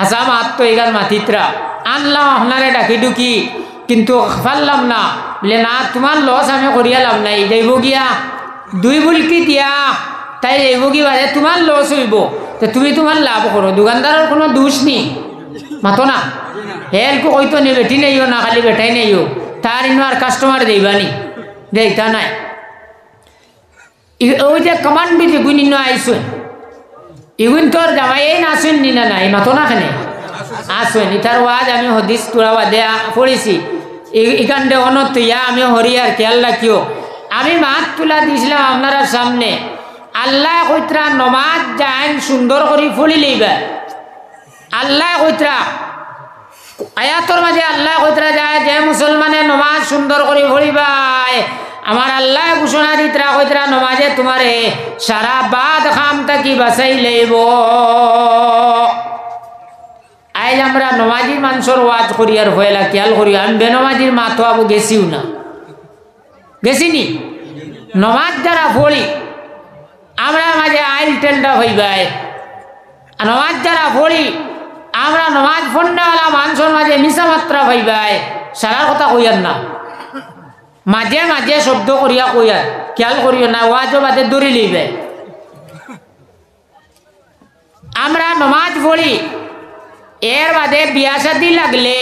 Speaker 1: আসা মাত তো এগান মাতিত্রা আনলাম আপনারে ডাকি ডুকি কিন্তু পারলাম না। বলে, না তোমার লস আমি করিয়ালাম নাই যাইব গিয়া। দুই বুলকি দিয়া। তাই যাইব কি বাজে তোমার লস হইব। তো তুমি তোমার লাভ করো দোকানদারের কোনো দোষ নেই। মাতো না। হেলকো কইতো নি বেটি নেইও না, খালি বেটাই নেইও। তার ইনো আর কাস্টমার দেইবানি। দেইতা নাই। ই- ওই যে কমান্ড যে গুণ আইসুন। ইগুন তোর জামাই এই নাচুন নি না নাই? মাতো না খানে আসুন ইতার ওয়াজ আমি হদিস তোরা বাদে পড়েছি। ইখান দে অনত ইয়া আমি হরিয়ার খেয়াল রাখিও। আমি মাত তুলা দিছিলাম আপনারা সামনে। আল্লাহ কইত্রা নমাজ যাইন সুন্দর করে ফুলি লইবা। আল্লাহ কইত্রা আয়াতর মাঝে আল্লাহ কইতরা যায়, যে মুসলমানে নমাজ সুন্দর করে পড়িবাই আমার আল্লাহ ঘোষণা দিতরা কইতরা, নমাজে তোমারে সারা বাদ খাম তাকি বাসাই লইব। আইজ আমরা নমাজি মানুষের ওয়াজ করি আর হয়েলা খেয়াল করি, আমি বেনমাজির মা তো আবু গেছিও না। গেছিনি? নমাজ যারা পড়ি, আমরা মাঝে আইল টেলটা হইবাই নমাজ যারা পড়ি আমরা নমাজ ফন্ডাওয়ালা মানুষের মাঝে মিশা মাত্রা ভাইবাই সারার কথা কইয়ার না। মাঝে মাঝে শব্দ করিয়া কইয়ার খেয়াল করিও না, ওয়াজও বাদে দৌড়ি লইবে আমরা নমাজ পড়ি। এর বাদে বিয়া শাদি লাগলে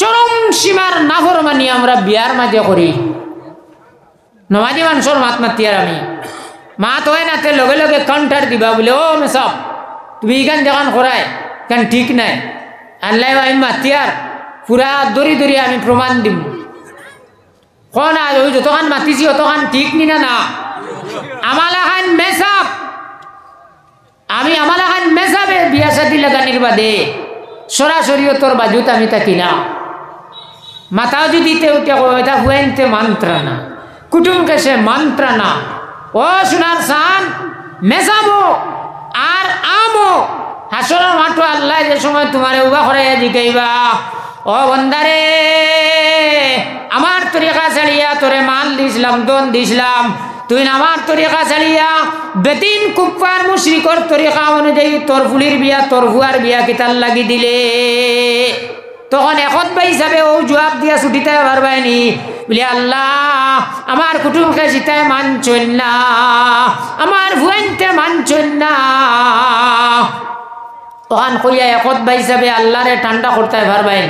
Speaker 1: চরম সীমার নাফরমানি আমরা বিয়ার মাঝে করি। নমাজি মানুষের মাত মাতিয়ার আমি। মাত হয় না তে লগে লগে কাউন্টার দিবা বলে, ও মেসব তুমি ইখান যখন করায়? কেন ঠিক নাই। আল্লাহ আমি মাতিয়ার। পুরা দরি দরি আমি প্রমাণ দিম। কোন আজ ওই যতখান মাতিছি, অতখান ঠিক নি না না? আমালাখান মেসাব। আমি আমালাখান মেসাবে বিয়া সাদি লাগানির বাদে সরাসরি তোর বাজুত আমি থাকি না। মাথাও যদি তে উঠে এটা হুয়েনতে মন্ত্রণা কুটুম কেসে মন্ত্রণা ও সোনার সান মেসাবো আর আমো। হাসরের মাঠো আল্লাহ যে সময় তোমারে উবা করে জিকাইবা ও বন্দারে, আমার তরিকা ছাড়িয়া তোরে মাল দিছিলাম দন দিছিলাম। তুই আমার তরিকা ছাড়িয়া বেতিন কুপ্পার মুশরিকর তরিকা অনুযায়ী তোর ফুলির বিয়া, তোর হুয়ার বিয়া কিতাল লাগি দিলে। তখন একত বা হিসাবে ও জবাব দিয়া ছুটিতে পারবাইনি বলে, আল্লাহ, আমার কুটুমকে জিতায় মানছন না, আমার ভুয়েনতে মানছন না। তখন কইয়া একত বা হিসাবে আল্লাহরে ঠান্ডা করতে পারবাইন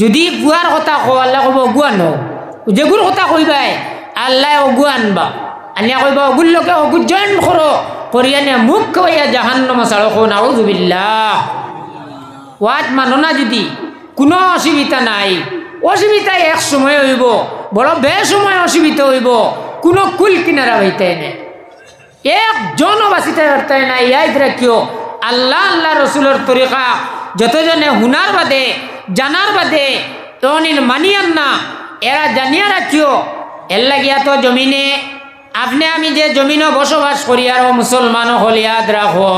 Speaker 1: যদি গুয়ার কথা কো আল্লাহ কব গুয়া নো? যেগুর কথা কইবাই, আল্লাহ অগু আনবা। আনিয়া কইবা অগুর লোকে অগু জয়েন করো করিয়া নিয়ে মুখ কইয়া জাহান্ন মশাল কো নাউজুবিল্লাহ ওয়াজ মানো না যদি, কোনো অসুবিধা নাই। অসুবিধা এক সময় হইব বড় বেসময় অসুবিধা হইব, কোনো কুল কিনারা হইতে নেই। একজনও বাঁচিতে পারতে না ইয়াদ রাখিও আল্লাহ আল্লাহ রসুলের তরিকা। যতজনে হুনার বাদে, জানার বাদে তনির মানিয়ান না, এরা জানিয়া রাখিও, এর লাগিয়া তো জমিনে। আপনি আমি যে জমিনও বসবাস করি, আর মুসলমান হল, ইয়াদ রাখো।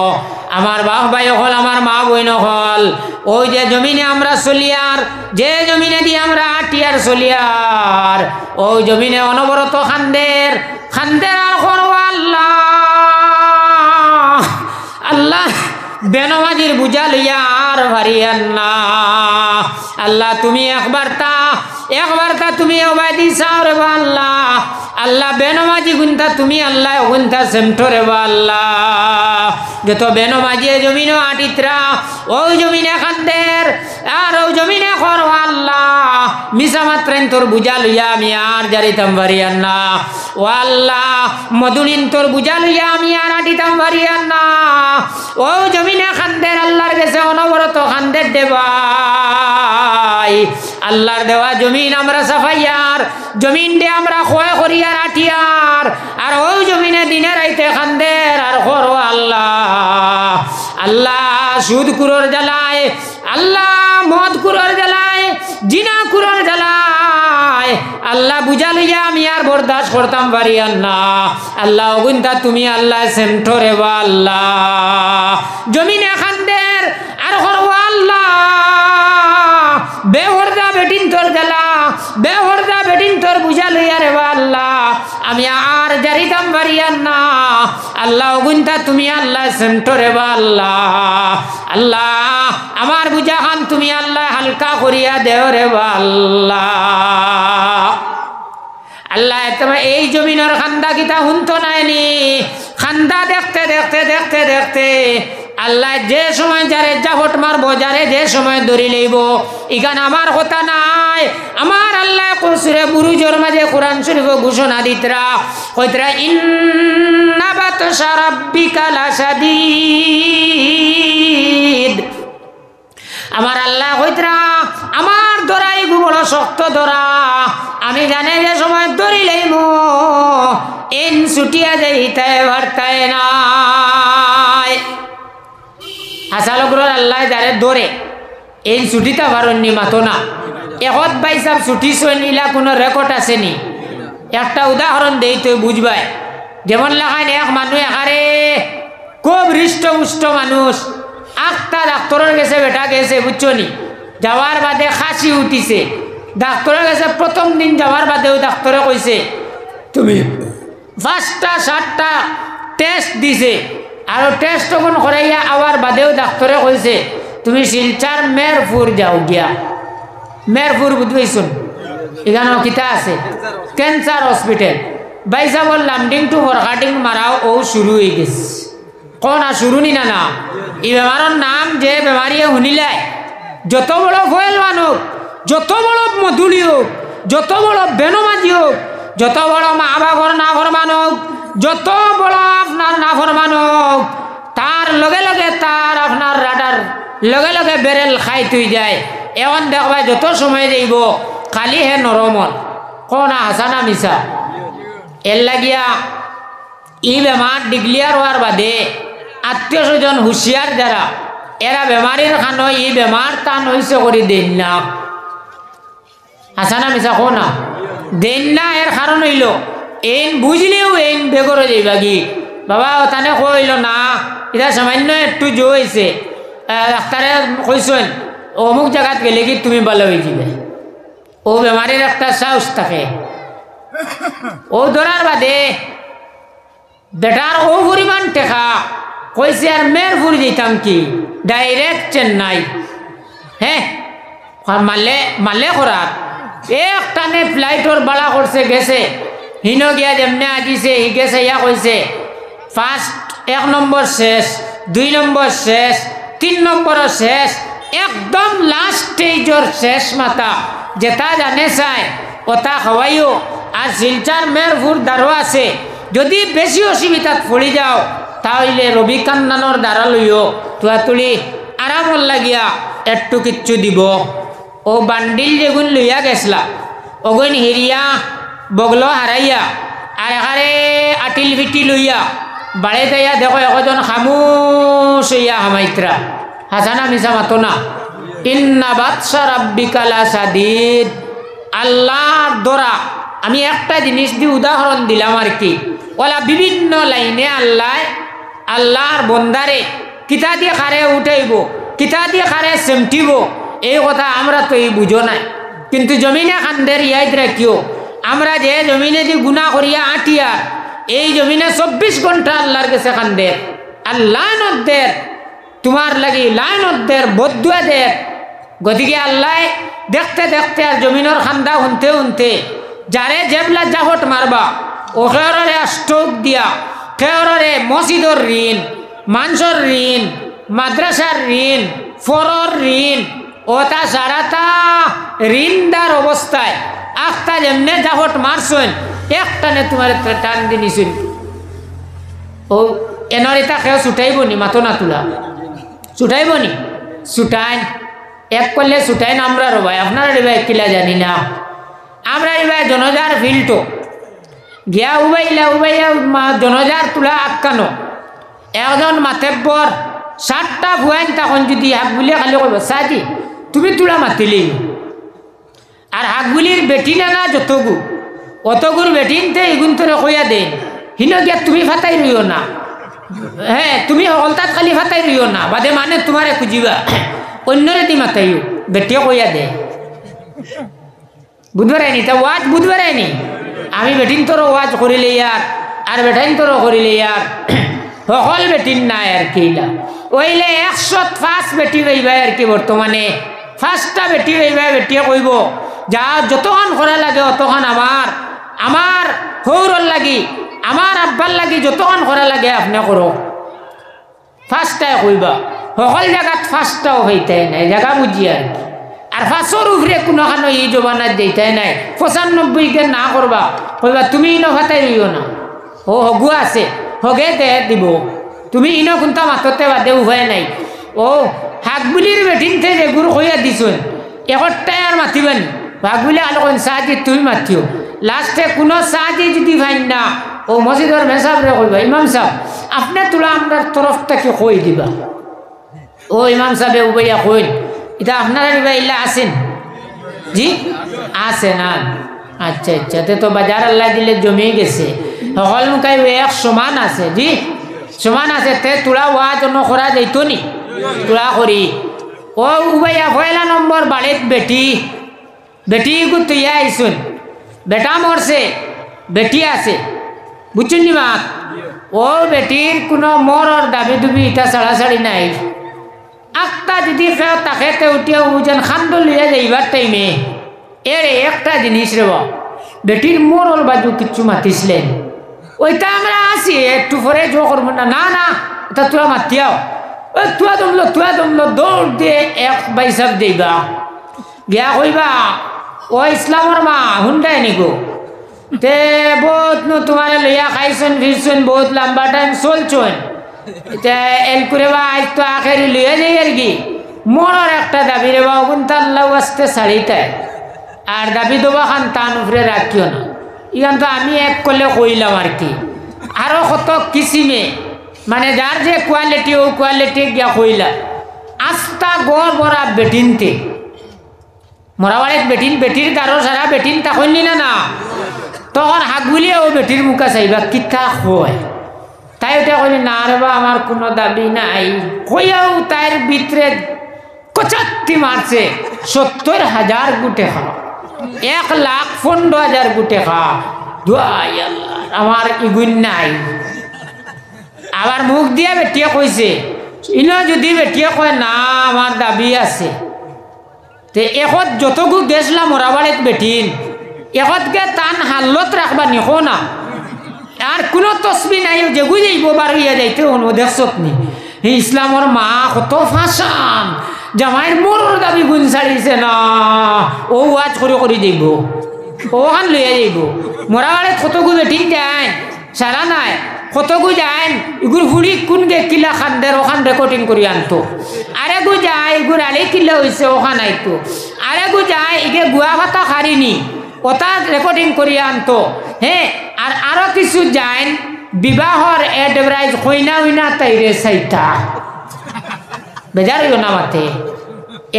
Speaker 1: আমার বাপ ভাই হল, আমার মা বইন হল। ওই যে জমিনে আমরা চলিয়ার, যে জমিনে দিয়ে আমরা আটিয়ার চলিয়ার, ওই জমিনে অনবরত খান্দের খান্দের আর বেনমাজির বুঝা লইয়া আর ভারিয়ান না আল্লাহ, তুমি একবার তা একবার তা তুমি অবাই দিছা রে আল্লাহ। আল্লাহ, বেনমাজি গুনতা তুমি আল্লাহ গুনতা সেমঠো রে আল্লাহ। যত বেনমাজি জমিন আটিত্রা, ওই জমিনে খান্দের আর ওই জমিনে করো আল্লাহ। মিশা মাত্রেন তোর বুঝা লইয়া আমি আর জারিতাম ভারিয়ান না। ও আল্লাহ মধুলিন তোর বুঝা লইয়া আমি আর আটিতাম ভারিয়ান না। ও জমিনে খান্দের আল্লাহর কাছে অনবরত খান্দের দেবাই আল্লাহর দেওয়া জমিন আমরা সাফাইয়ার, জমিন দে আমরা ক্ষয় করিয়ার আটিয়ার। আর ওই জমিনে দিনে রাইতে খান্দের আর করো আল্লাহ। আল্লাহ, সুদ, কুরোর জ্বালায়। আল্লাহ মদ কুরোর জ্বালায়, জিনা কুরোর জ্বালায়। আল্লাহ বুঝা লইয়া আমি আর বরদাস করতাম পারি না। আল্লাহ অগুন্তা তুমি আল্লাহ সেন্টরে বা আল্লাহ। জমিনে খান্দের আর করব আল্লাহ। বেহরদা বেটিন তোর গেলা বেহরদা বেটিন তোর বুঝা লইয়া রে আল্লাহ আমি আর জারিতাম বাড়িয়ার না। আল্লাহ গুনতা তুমি আল্লাহ সেন্টরে বা আল্লাহ আল্লাহ, আমার বুঝা তুমি আল্লাহ হালকা করিয়া দেও রে আল্লাহ আল্লাহ, তোমার এই জমিনের খান্দা কিতা শুনতো নাইনি। খান্দা দেখতে দেখতে দেখতে দেখতে আল্লাহ যে সময় যারে জাফট মারবো, যারে যে সময় ধরি লইব ইখান আমার কথা নাই। আমার আল্লাহ কসুরে বুরুজোর মাঝে কোরআন শরীফ ঘোষণা দিতরা, কইতরা ইন্নাবাত সারাব্বিকা লাসাদিদ আমার আল্লাহ কইতরা, আমার দরাই বড় শক্ত দরা আমি জানে যে সময় দড়ি লইব এন ছুটিয়া যাইতায় ভারতায় নাই আসালগ্রর আল্লাহ যারে দরে এই ছুটিটা পারননি মাতো না। এহত বাইসাব ছুটি নিলা কোনো রেকর্ড আসেনি একটা উদাহরণ দেই তুই বুঝবাই। যেমন লাগাইন এক মানুষ একারে খুব হৃষ্টপুষ্ট মানুষ আটটা ডাক্তরের গেছে বেটা গেছে, বুঝছ নি? যাওয়ার বাদে খাসি উঠিছে। ডাক্তরের কাছে প্রথম দিন যাওয়ার বাদেও ডাক্তরে কইছে তুমি পাঁচটা, সাতটা টেস্ট দিছে। আর টেস্ট তখন করাইয়া আওয়ার বাদেও ডাক্তরে কইছে তুমি শিলচার মেরপুর যাও গিয়া মেরপুর বুঝবেইছুন এখানে কিতা আছে। Cancer hospital. বাইসা বললাম ডিং টু ফরকাটিং মারাও ও শুরু হয়ে গেছে। আর শুরু নি না না এই বেমারের নাম যে বেমারিয়ে শুনিলাই যত বড় ফয়েল মানুষ যত বড় মধুলি হোক যত বড় বেনমাজি হোক যত বড় মা বাবর নাফরমান হোক যত বড় আপনার নাফরমান হোক তার লগে লগে তার আপনার রাডার লগে লগে বেরেল খাই তুই যায়। এখন দেখবা যত সময় যাইব খালি হে নরমল কোনা হাসানা মিশা এর লাগিয়া ই বেমার ডিগলিয়ার হওয়ার বাদে আত্মীয় স্বজন হুঁশিয়ার যারা এরা বেমারির খানো ই বেমার টান হইছে করে দেন না হাসানা মিশা কো না দেন না এর কারণ হইল। এন বুঝলেও এন বেগরে যাইবা কি বাবা, তানে কইল না এটা সামান্য একটু জো হয়েছে ডাক্তারে কইসেন, অমুক জায়গাত গেলে কি তুমি ভালো হয়ে যাবে ও বেমারির একটা সাহস থাকে। ও ধরার বাদে বেটার ও পরিমাণ টেকা। কইছে, আর মেরপুর যেতাম কি? ডাইরেক্ট চেন্নাই। হ্যাঁ মালে মালে করার এক টানে ফ্লাইটর বাড়া করছে গেছে। হিনো গিয়া যেমনে আজিছে হি গেছে ইয়া কইছে ফার্স্ট এক নম্বর শেষ, দুই নম্বর শেষ, তিন নম্বরও শেষ, একদম লাস্ট স্টেজর শেষ মাথা। যেটা জানে চাই ওটা খাওয়াইও আর শিলচার মেরপুর দ্বারও আছে। যদি বেশি অসুবিধাত পড়ি যাও, তাহলে রবি কান্নানোর দ্বারা লইও তুয়া তুলি আরামর লাগিয়া একটু কিচ্ছু দিব। ও বান্ডিল যেগুন লইয়া গেছলা। ওগুন হিরিয়া বগল হারাইয়া আর এখানে আটিল ভিটি লইয়া বাড়ে যাইয়া দেখো একজন খামুশ হইয়া হামাইত্রা হাসানা মিশা মাতো না। ইন্না বাদশা সাদিদ। আল্লাহর দরা আমি একটা জিনিস দিয়ে উদাহরণ দিলাম আর কি। ওলা বিভিন্ন লাইনে আল্লাহ আল্লাহর বন্দারে কিতা দিয়ে খারে উঠাইব, কিতা দিয়ে খারে সেমটিব এই কথা আমরা তো এই বুঝো নাই। কিন্তু জমিনে খান্দের ইয়াদ রাখিও আমরা যে জমিনে যে গুণা করিয়া আটিয়া, এই জমিনে চব্বিশ ঘণ্টা আল্লাহর কাছে খান্দের। আর লাইনদের তোমার লাগি লাইনদের বদুয়া দের। গতিকে আল্লাহ দেখতে দেখতে আর জমিনের খান্দা শুনতে শুনতে যারে জেবলা জাহট মারবা ওখরে স্টোক দিয়া খেয়রে মসজিদর ঋণ মাংসর ঋণ মাদ্রাসার ঋণ ফরর ঋণ ও তা ঋণদার অবস্থায় আখটা যেমনে জাহট মারছেন একটানে তোমার টান দি ও, এনর এটা খেয়ে ছুটাইব নি মাথো না তোলা। ছুটাইব নি ছুটাইন। এক করলে ছুটাইন আমরা রবাই আপনারা রেবাই কিলা জানি না। আমরা রেবাই জনজার ফিল্টো। গিয়া উবাইলা, উবাইয়া জনজার তোলা আটকানো একজন মাতেব্বর, সাতটা ভুয়াইন তখন যদি হাকগুলি খালি কইব সাজি তুমি তোলা মাতিলি আর হাকগুলির বেটি না না যতগু, অতগুর বেটিনতে এগুন তোরে কইয়া দেন। হিন গিয়া তুমি ফাতাই রইও না। হ্যাঁ তুমি হলতাত খালি ফাতাই রইও না। বাদে মানে তোমারে খুঁজিবা। অন্যরে দি মাতাইও বেটিয়ে কইয়া দে। বুধবার আইনি তা ওয়াজ বুধবার আইনি আমি বেটিন তোর ওয়াজ করিলে ইয়ার আর বেটাইন তোর করিলে ইয়ার সকল বেটিন নাই আর কি ওইলে একশো ফার্স্ট বেটি হইবা আর কি বর্তমানে ফার্স্টটা বেটি হইবা বেটিয়ে কইব যা যতক্ষণ করা লাগে অতক্ষণ আমার আমার সৌরর লাগি আমার আব্বার লাগি যতক্ষণ করা লাগে আপনি করো ফার্স্টটাই কইবা সকল জায়গাত ফার্স্টটাও হইতে নাই জায়গা বুঝি আর কি? আর ফাঁসর উপরে কোনোখানো এই জমানাত দিতে নাই। পঁচানব্বইকে না করবা কইবা তুমি ইনো ফাতাই রইও না। ও হগু আছে, হগে দে দিব। তুমি ইনো কোনটা মাততে বাদে উভয় নাই। ও হাকবুলির বেঠিনতে যে গুরু কইয়া দিছুন একটাই আর মাতিবানি হাকবুলি আলোকন সাহায্যে তুমি মাতিও। লাস্টে কোনো সাহায্যে যদি ভাই না ও মসজিদর মেসাবরে কইবা, ইমাম সাহেব আপনি তোলা আমরা তরফ থেকে কই দিবা। ও ইমাম সাহেব উবাইয়া কইন এটা আপনারা নিবা ইল্লা আছেন? জি? আছে, না। আচ্ছা আচ্ছা তে তো বাজার আল্লাহ দিলে জমে গেছে। সকল মুখাই এক সমান আছে, জি? সমান আছে, তে তোলা ওয়া জন্য করা যাইতো নি? তোলা করি। ও উবাইয়া পয়লা নম্বর বাড়িত বেটি। বেটি গু তুইয়া আইসুন বেটা মরছে বেটি আছে। বুঝছেন নি মা ও বেটির কোনো মরর দাবি দুবি ইটা ছাড়াছাড়ি নাই। আটটা যদি ফের তাকে উঠিয়া উজন খান্দ লইয়া যাইবার টাইমে। এর একটা জিনিস রে বেটির মরল বাজু কিচ্ছু মাতিছিলেন। ওইটা আমরা আছি, একটু পরে জো করব না। না না ওটা তোরা মাতিয়াও ওই তুয়া দমলো তুয়া দমলো দৌড় দিয়ে এক বাইসাব দেইবা। বিয়া কইবা, ও ইসলামর মা হুন্ডাই নিগো। তে বহুত নু তোমার লইয়া খাইছন, ফিরছন, বহুত লম্বা টাইম চলছন। এটা এল করে বা, আজ তো আখেরি লইয়া যাই আর কি। মনের একটা দাবি রে বা ওগুন তো আল্লাহ আসতে শাড়িটায় আর দাবি দেবা খান, তান উপরে রাখিও না। ইখান তো আমি এক করলে কইলাম আর কি। আরও কত কিসিমে মানে যার যে কোয়ালিটি ও কোয়ালিটি গিয়া কইলা, আস্তা গড় বড়া বেটিনতে মরাবাড়িত বেটিন বেটির গারো সারা বেটিন তা কইলি না। না তখন হাগুলিয়ে ও বেটির মুখা চাইবা, কিতা হয়। তাই ওটা কইলি না রে বা আমার কোনো দাবি নাই। কইয়াও তাইর ভিতরে কচাত্তি মারছে সত্তর হাজার গুটে খা। এক লাখ পনেরো হাজার গুটে খা। দুয়াই আল্লাহ আমার ইগুন নাই। আবার মুখ দিয়া বেটিয়ে কইছে, ইনো যদি বেটিয়ে কয়, না, আমার দাবি আছে। তে এখত যতগু গেছলাম মোরাবাড়িত বেটিন এখতকে টান হাল্লত রাখবা নিখো না। আর কোনো তসবি নাই যেগু যাইব বার হইয়া যাইতে অনু দেখছত নি ইসলামর মা কত ফাঁসান জামাইয়ের মোর দাবি গুণ ছাড়িছে না। ও ওয়াজ করে করে যাইব ওখান লইয়া যাইব। মোরাবাড়িত কতগু বেটিন যায় সারা নাই। কতগু যায়? ইগুর কোন গে কিলা খান্দের, ওখান রেকর্ডিং করি আনতো। আরে গু যায়, ইগুর আলে কিলা হয়েছে ওখান আইতো। আরে গু যায়, ইগে গুয়া ভাতা খারিনি ওটা রেকর্ডিং করি আনতো। হ্যাঁ আর আরও কিছু যায় বিবাহর এডভাইজ হইনা হইনা তাইরে সাইতা বেজার হইও না মাতে।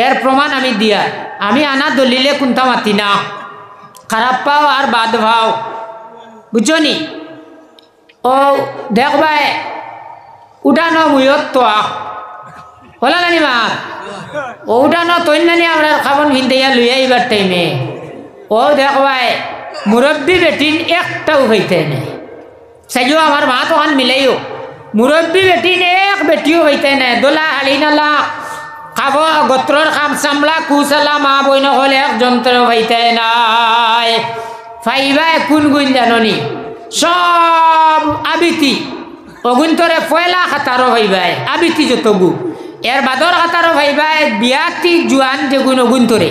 Speaker 1: এর প্রমাণ আমি দিয়া, আমি আনা দলিলে কোনটা মাতি না। খারাপ পাও আর বাদ ভাও। বুঝছ নি? ও দেখবাই উঠানো তো হলা নানি মা? ও, উঠানো তৈন নানি আমরা খাবন ভিন্দাইয়া লইয়া এইবার টাইমে ও দেখবাই মুরব্বী বেটিন একটাও হইতে নেই। সাইও আমার মা তখন মিলাইও। মুরব্বী বেটিন এক বেটিও হইতে নাই। দোলা হালি নালা, খাব গোত্রর খাম চামলা, কুচালা, মা বইন হলে এক যন্ত্র হইতে নাই। ফাইবা কোন গুণ জাননি? সব আবৃত্তি। অগুন্তরে পয়লা খাতারও ভাইবাই আবৃত্তি যতগু এর বাদর খাতারও ভাইবাই বিয়াতি জুয়ান যেগুন অগুন্তরে।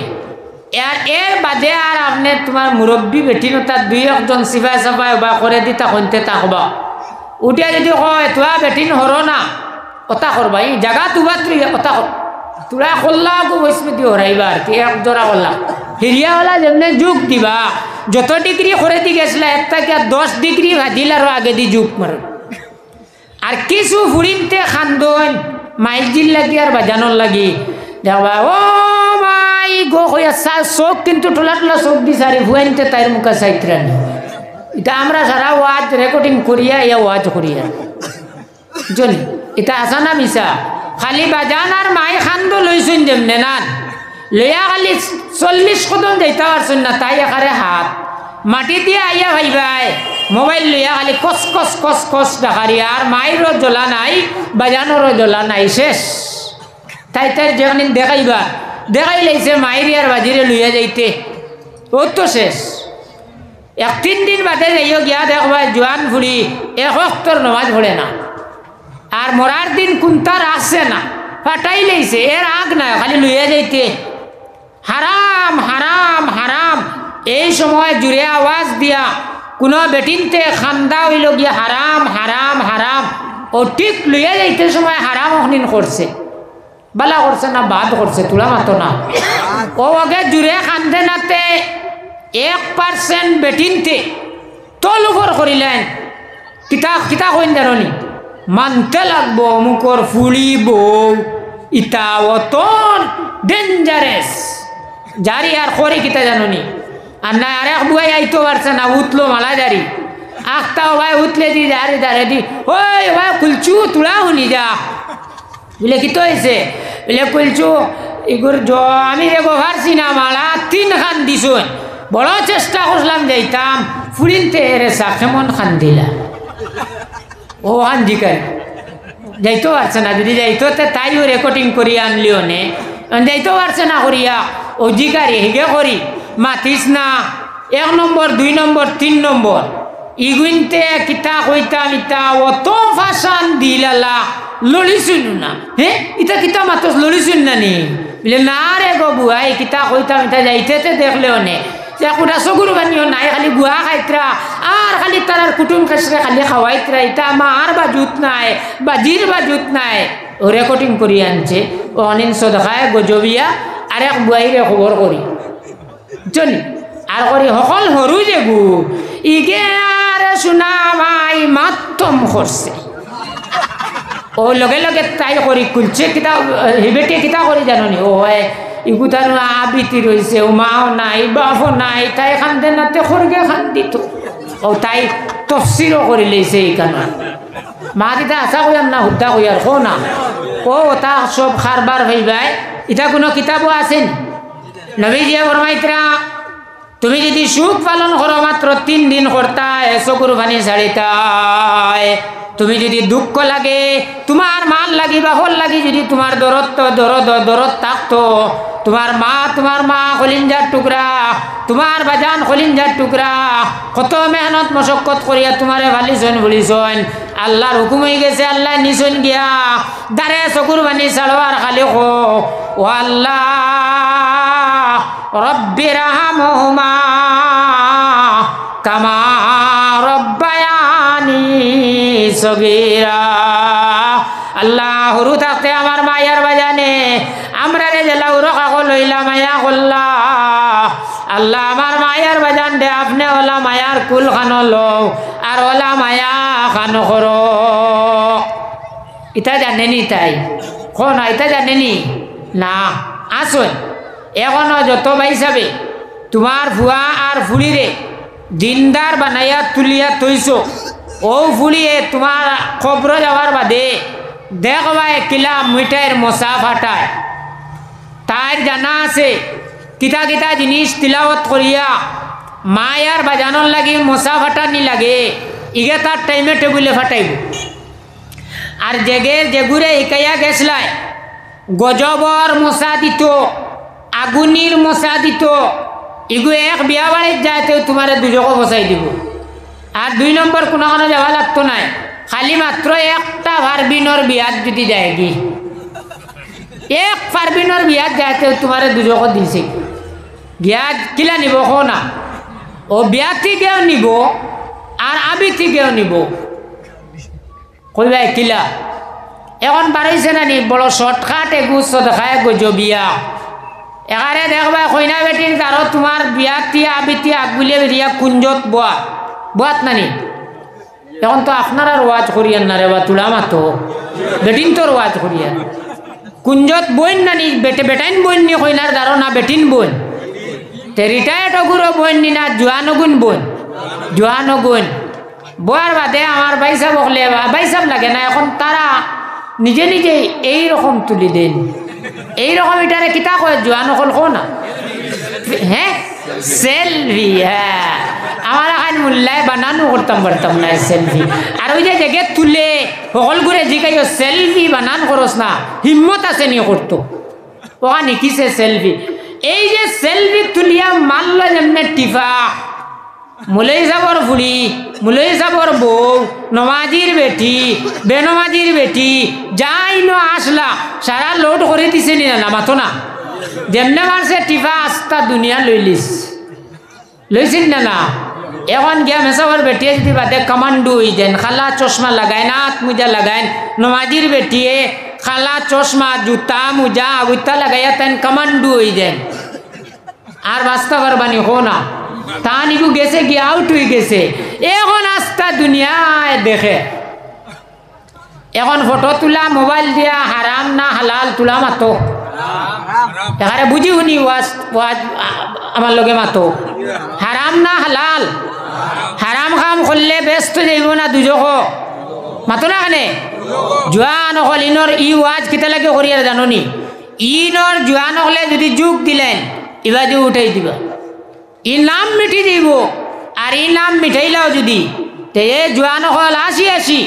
Speaker 1: এর এর বাদে আর আপনি তোমার মুরব্বী বেটিনো তার দুই একজন চিফাই চাফাই বা করে দি তাকতে তাকবা উঠিয়া যদি কয় তোরা বেটিন হর না কথা করবা এই জাগা তুবা তুই কথা তোরা করলা গো বৈস্মৃতি হরাইবা আর কি এক জোড়া করলা হিরিয়াওয়ালা যেমনি যুগ দিবা, যত ডিগ্রি করে দি গেছিল একটা কে দশ ডিগ্রি ভাজিল আর আগে দি যুগ মার আর কিছু ফুরিমতে খান্দন মাইজিল লাগি আর বাজানোর লাগি। দেখবা ও মাই গো হইয়া চোখ কিন্তু টোলা টোলা চোখ দি সারি ভুয়াইনতে তাইর মুখা চাইত্রান এটা আমরা সারা ওয়াজ রেকর্ডিং করিয়া ইয়া ওয়াজ করিয়া। জনি, এটা আসা না মিশা খালি বাজান আর মাই খান্দ লইছুন যেমনে না লইয়া খালি চল্লিশ কদম যাইতে পারছেন না, তাই একারে হাত। মাটি দিয়ে আইয়া ভাইবাই, মোবাইল লইয়া খালি কস কস কস কস দেখারি, আর মাইরও জ্বলা নাই, বাজানোরও জ্বলা নাই, শেষ। তাই তাই যেখানে দেখাইবা, দেখাই লাইছে মাইরি আর বাজিরে লইয়া যাইতে। ও তো শেষ। এক তিন দিন বাদে যাইও গিয়া দেখবা জোয়ান ফুড়ি এক অক্তর নমাজ ভরে না। আর মরার দিন কুন্তার আসছে না। ফাটাই লাইছে, এর আগ নাই, খালি লইয়া যাইতে। হারাম হারাম হারাম, এই সময় জুড়ে আওয়াজ দিয়া কোনো বেটিনতে খান্দা হইল গিয়া হারাম হারাম হারাম, ও ঠিক লইয়া যাইতে সময় হারাম অখনিন করছে। বালা করছে না, বাদ করছে, তোলা মাতো না। ও আগে জুড়ে খান্দে নাতে এক পার্সেন্ট বেটিনতে তল উপর করিলেন। কিতা কিতা কইন জানি মানতে লাগবো অমুকর ফুলি বউ ইটা অতন ডেঞ্জারেস জারি আর করি কিতা জাননি? আর না, আর এক বুয়াই আইতো পারছে না উঠল মালা জারি আখতা ভাই উঠলে দি, জারি দারে দি, ওই ভাই, কুলচু তুলা শুনি যা। বলে, কি তো হয়েছে বলে, কুলচু এগুর জ, আমি রে পারছি না মালা তিন খান দিছুন। বড় চেষ্টা করলাম, যাইতাম। ফুরিনতে এরে সাক্ষেমন খান দিলা ও খান জিকার যাইতো পারছে না যদি যাইতো তে তাইও রেকর্ডিং করি আনলিও নে। যাইতো পারছে না করিয়া, ও জিকারি হিগে করি, মাতিস না। এক নম্বর, দুই নম্বর, তিন নম্বর। ইগুইনতে কিতা কইতাম ইতা অত ফাঁসান দিলালা লড়িছুন না। হে, ইতা কিতা মাতস লড়িছুন না নি? বলে, না রে গো বুয়াই কিতা কইতাম ইতা যাইতে দেখলেও নে। যে কুটা চকুর বানিও নাই খালি গুহা খাইত্রা আর খালি তার কুটুম খাসরে খালি খাওয়াইত্রা ইতা আমার বাজুত নাই বাজির বাজুত নাই। রেকর্ডিং করি আনছে। অনিন সদখায় গজবিয়া আর এক বুয়াইরে খবর করি জনি আর করি সকল সৰু যে গু ইগে আর শুনা মাই মাত্তম করছে ও লগে লগে তাই করি কুলছে কিতা হিবেটে কিতা করি জাননি। ও হয় ইগু তার আবৃত্তি রয়েছে ও মাও নাই বাপও নাই, তাই খান্দে নাতে খরগে খান দিত ও তাই তফসিরও করে লেছে এইখানে। মা দিতা আশা কইয়াম না হুদ্দা কইয়ার কো না। ও তা সব খারবার ভাইবাই এটা কোনো কিতাবও আছেন নবীজিয়া ফরমাইতরা তুমি যদি সুখ পালন করো মাত্র তিন দিন করতা এসো কুরবানি ছাড়িতায়। তুমি যদি দুঃখ লাগে, তোমার মাল লাগি বা হল লাগি, যদি তোমার দরদ দরদ দরদ থাকতো, তোমার মা তোমার মা খলিঞ্জার টুকরা, তোমার বাজান খলিঞ্জার টুকরা, কত মেহনত মশক্কত করিয়া তোমারে ভালিছন বলিছন আল্লাহর হুকুম হয়ে গেছে, আল্লাহ নিছন গিয়া, দারে চকুর বানি চালোয়ার খালি খো ও আল্লাহ রব্বি রাহামহুমা কামা রব্বায়ানি সগীরা। আল্লাহ হরু থাকতে আমার মায়ার বাজানে। আমরা রে জেলাউ রকা লইলা মায়া করলা আল্লাহ আমার মায়ার বাজান দে, আপনি ওলা মায়ার কুল খানো লও, আর ওলা মায়া খানো করো। ইটা জানেনি তাই? কোন ইটা জানেনি না? আসুন। এখনও যত ভাই যাবে তোমার ভুয়া আর ফুলিরে দিনদার বানাইয়া তুলিয়া তৈছ ও ফুলিয়ে তোমার খবর যাওয়ার বাদে দেখবা কিলা মিঠাইয়ের মশা ফাটায় তার জানা আছে, কিতা কিতা জিনিস তিলাওয়াত করিয়া মায়ার বাজানোর লাগি মশা ফাটানি লাগে, ইগে তার টাইমে টেবিলে ফাটাইব। আর জেগে জেগুরে ইকাইয়া গেছলাই গজবর মশা দিত আগুনির মশা দিত, ইগু এক বিয়া বাড়িত যাইতে তোমার দুজকো বসাই দিব। আর দুই নম্বর কোনো কোনো যাওয়া লাগতো নাই খালি মাত্র একটা ভারবিনর বিয়াত যদি যায় কি এক ফারবিনর বিয়াত যাইতে তোমার দুজকো দিছে বিয়াত কিলা নিব কো না? ও বিয়াত থেকেও নিব আর আবি থেকেও নিব? কইবাই কিলা? এখন বাড়াইছে না নি? বড় শর্টকাট এগুছ দেখায় গজবিয়া এখানে দেখবা কইনা বেটির তারো তোমার বিয়া তিয়া আবিতি আগবিলে বেরিয়া কুঞ্জত বোয়া বোয়াত নানি। এখন তো আপনার ওয়াজ করিয়ান না রে বা তুলা মাতো বেটিন তোর ওয়াজ করিয়ান। কুঞ্জত বইন নানি, বেটে বেটাইন বইন নি কইনার দারো না বেটিন বইন। তে রিটায়ার্ড অগুরো বইন নি না, জোয়ান অগুন বইন। জোয়ান অগুন। বোয়ার বাদে আমার বাইসাব হলে বাইসাব লাগে না, এখন তারা নিজে নিজে এই রকম তুলি দেন। এইরকম এটারে কিতা কয় জোয়ান অকল কো না। হ্যাঁ সেলফি হ্যাঁ আমার এখন মূল্যায় বানানো করতাম পারতাম না সেলফি আর ওই যে জায়গায় তুলে সকল করে জিগাই সেলফি বানান করস না, হিম্মত আছে নি করতো ওখানে কিসে সেলফি এই যে সেলফি তুলিয়া মানল যেমনে টিফা মুলই সাবর ফুড়ি মুলই সাবর বউ নমাজির বেটি বেনমাজির বেটি, যাই ন আসলা সারা লোড করে দিছে নি না মাথো না। যেমনে মারছে টিফা, আস্তা দুনিয়া লইলিস লইছিন না না এখন গিয়া মেসাবর বেটিয়ে যদি বাদে কামান্ডু হই দেন, খালা চশমা লাগায় না মুজা লাগায়। নমাজির বেটিয়ে খালা চশমা, জুতা, মুজা আগুতা লাগাইয়া তেন কামান্ডু হই দেন। আর বাস্তা পারবানি হো না। তা নিকু গেছে, গিয়ে আউট হয়ে গেছে। এখন আস্তা দুনিয়ায় দেখে। এখন ফটো তোলা, মোবাইল দিয়া, হারাম না, হালাল তোলা মাতো। এখানে বুঝি শুনি ওয়াজ ওয়াজ, আমার লগে মাতো। হারাম না হালাল? হারাম কাম করলে ব্যস্ত যাইব না দুজক। মাতো না খানে জোয়ান হল ইনর ই ওয়াজ লাগে করিয়ার জাননি? ইনর জোয়ান হলে যদি যুগ দিলেন এবার যে উঠাই দিবা। ই নাম মিটি দিব। আর ই নাম মিঠাইলাও যদি, তে জোয়ান হল আসি আসি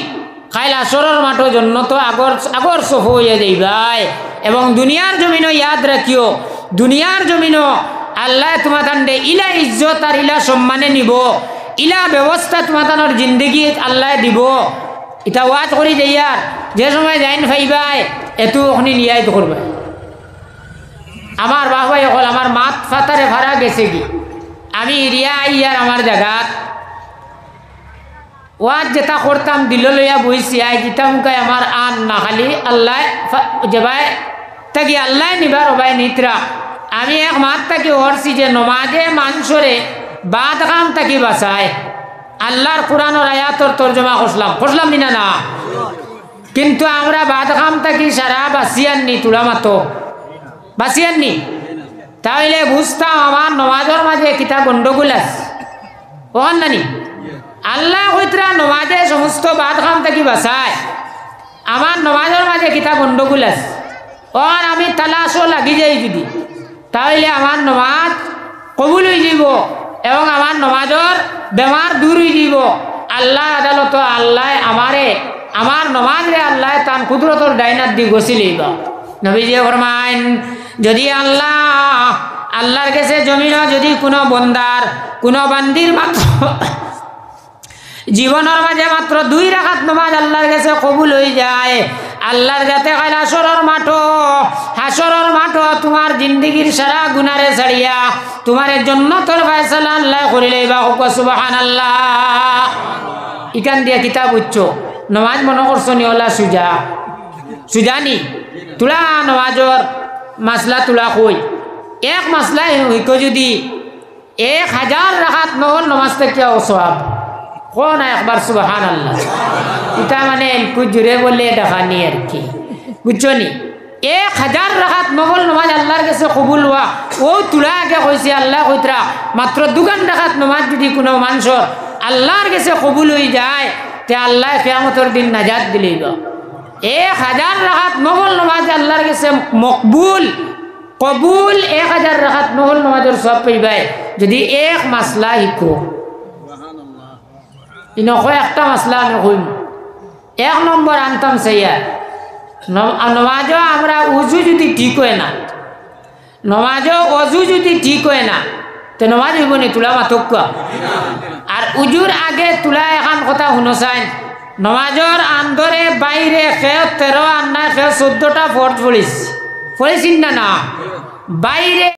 Speaker 1: খাইল আসরের মাঠো জন্য তো আগর আগর সফ হয়ে যাইবাই এবং দুনিয়ার জমিনও ইয়াদ রাখিও দুনিয়ার জমিনও আল্লাহ তোমাদের ইলা ইজ্জত আর ইলা সম্মানে নিব। ইলা ব্যবস্থা তোমাদের জিন্দগি আল্লাহ দিব। এটা ওয়াজ করি যাইয়ার যে সময় যাইন ফাইবাই এতো ওখানে নিয়াই করবে আমার বাবাই অকল আমার মাত ফাতারে ভাড়া গেছে কি আমি রিয়া আইয়ার আমার জায়গাত ওয়াজ যেটা করতাম, দিল লইয়া বইছি, আই যেতাম কাই আমার আন না, খালি আল্লাহ যেবাই তাকি আল্লাহ নিবার ওবাই নিতরা। আমি এক মাত তাকে ওরছি যে নমাজে মানসরে বাদ কাম তাকি বাসায় আল্লাহর কোরআনর আয়াতর তর্জমা করলাম করলাম নি না না? কিন্তু আমরা বাদ কাম তাকি সারা বাসিয়াননি তুলা মাতো। বাসিয়াননি তাহলে বুঝতাম আমার নমাজের মাঝে কিতা গন্ডগোল আছে। ওখান নানি আল্লাহ কইতরা নমাজে সমস্ত বাদ খাম থাকি বাসায় আমার নমাজের মাঝে কিতা গন্ডগোল আছে। ওখান আমি তালাশও লাগি যাই যদি। তাহলে আমার নমাজ কবুল হয়ে যাব এবং আমার নমাজর বেমার দূর হয়ে যাব। আল্লাহ আদালত আল্লাহ আমারে আমার নমাজরে আল্লাহ তান কুদরতর ডাইনার দি গছিলেইব নবীজি ফরমাইন যদি আল্লাহ আল্লাহর কাছে জমিন যদি কোনো বন্দার কোনো বান্দির মাত্র জীবনের মাঝে মাত্র দুই রাখাত নমাজ আল্লাহর কাছে কবুল হয়ে যায়। আল্লাহর যাতে খাইল হাসরের মাঠো হাসরের মাঠো তোমার জিন্দগির সারা গুনারে ছাড়িয়া, তোমার জন্য তোর ফায়সালা আল্লাহ করিলে বা হুক সুবাহান আল্লাহ ইকান দিয়া কিতাব উচ্চ। নমাজ মনে করছ নি, ওলা সুজা? সুজানি তুলা নমাজর মাসলা তুলা কই? এক মাসলাই হইক যদি এক হাজার রাখাত নহল নমাজ থেকে অসহাব কোন একবার সুবাহান আল্লাহ এটা মানে জুড়ে বলে দেখানি আর কি। বুঝছ নি? এক হাজার রাখাত নগল নমাজ আল্লাহর কাছে কবুল হওয়া ও তুলা আগে কইছে আল্লাহ কইতরা মাত্র দুগান রাখাত নমাজ যদি কোনো মানুষের আল্লাহর কাছে কবুল হয়ে যায়, তে আল্লাহ কেয়ামতর দিন নাজাদ দিলেই এক হাজার রাখাত নগল নমাজ আল্লাহর কাছে মকবুল, কবুল এক হাজার রাখাত নগল নমাজের সব পাইবাই। যদি এক মাসলা শিকো। ইনকো একটা মাসলা আমি কইম এক নম্বর আনতাম সেইয়া নমাজও আমরা উজু যদি ঠিক হয় না, নমাজও অজু যদি ঠিক হয় না, তো নমাজ হইব নি তোলা মাতক আর উজুর আগে তোলা এখন কথা শুনসাইন নমাজর আন্দরে বাইরে খেয়ে তেরো আন্না খেয়ে চোদ্দটা ফর্জ পড়িস পড়েছিন না না? বাইরে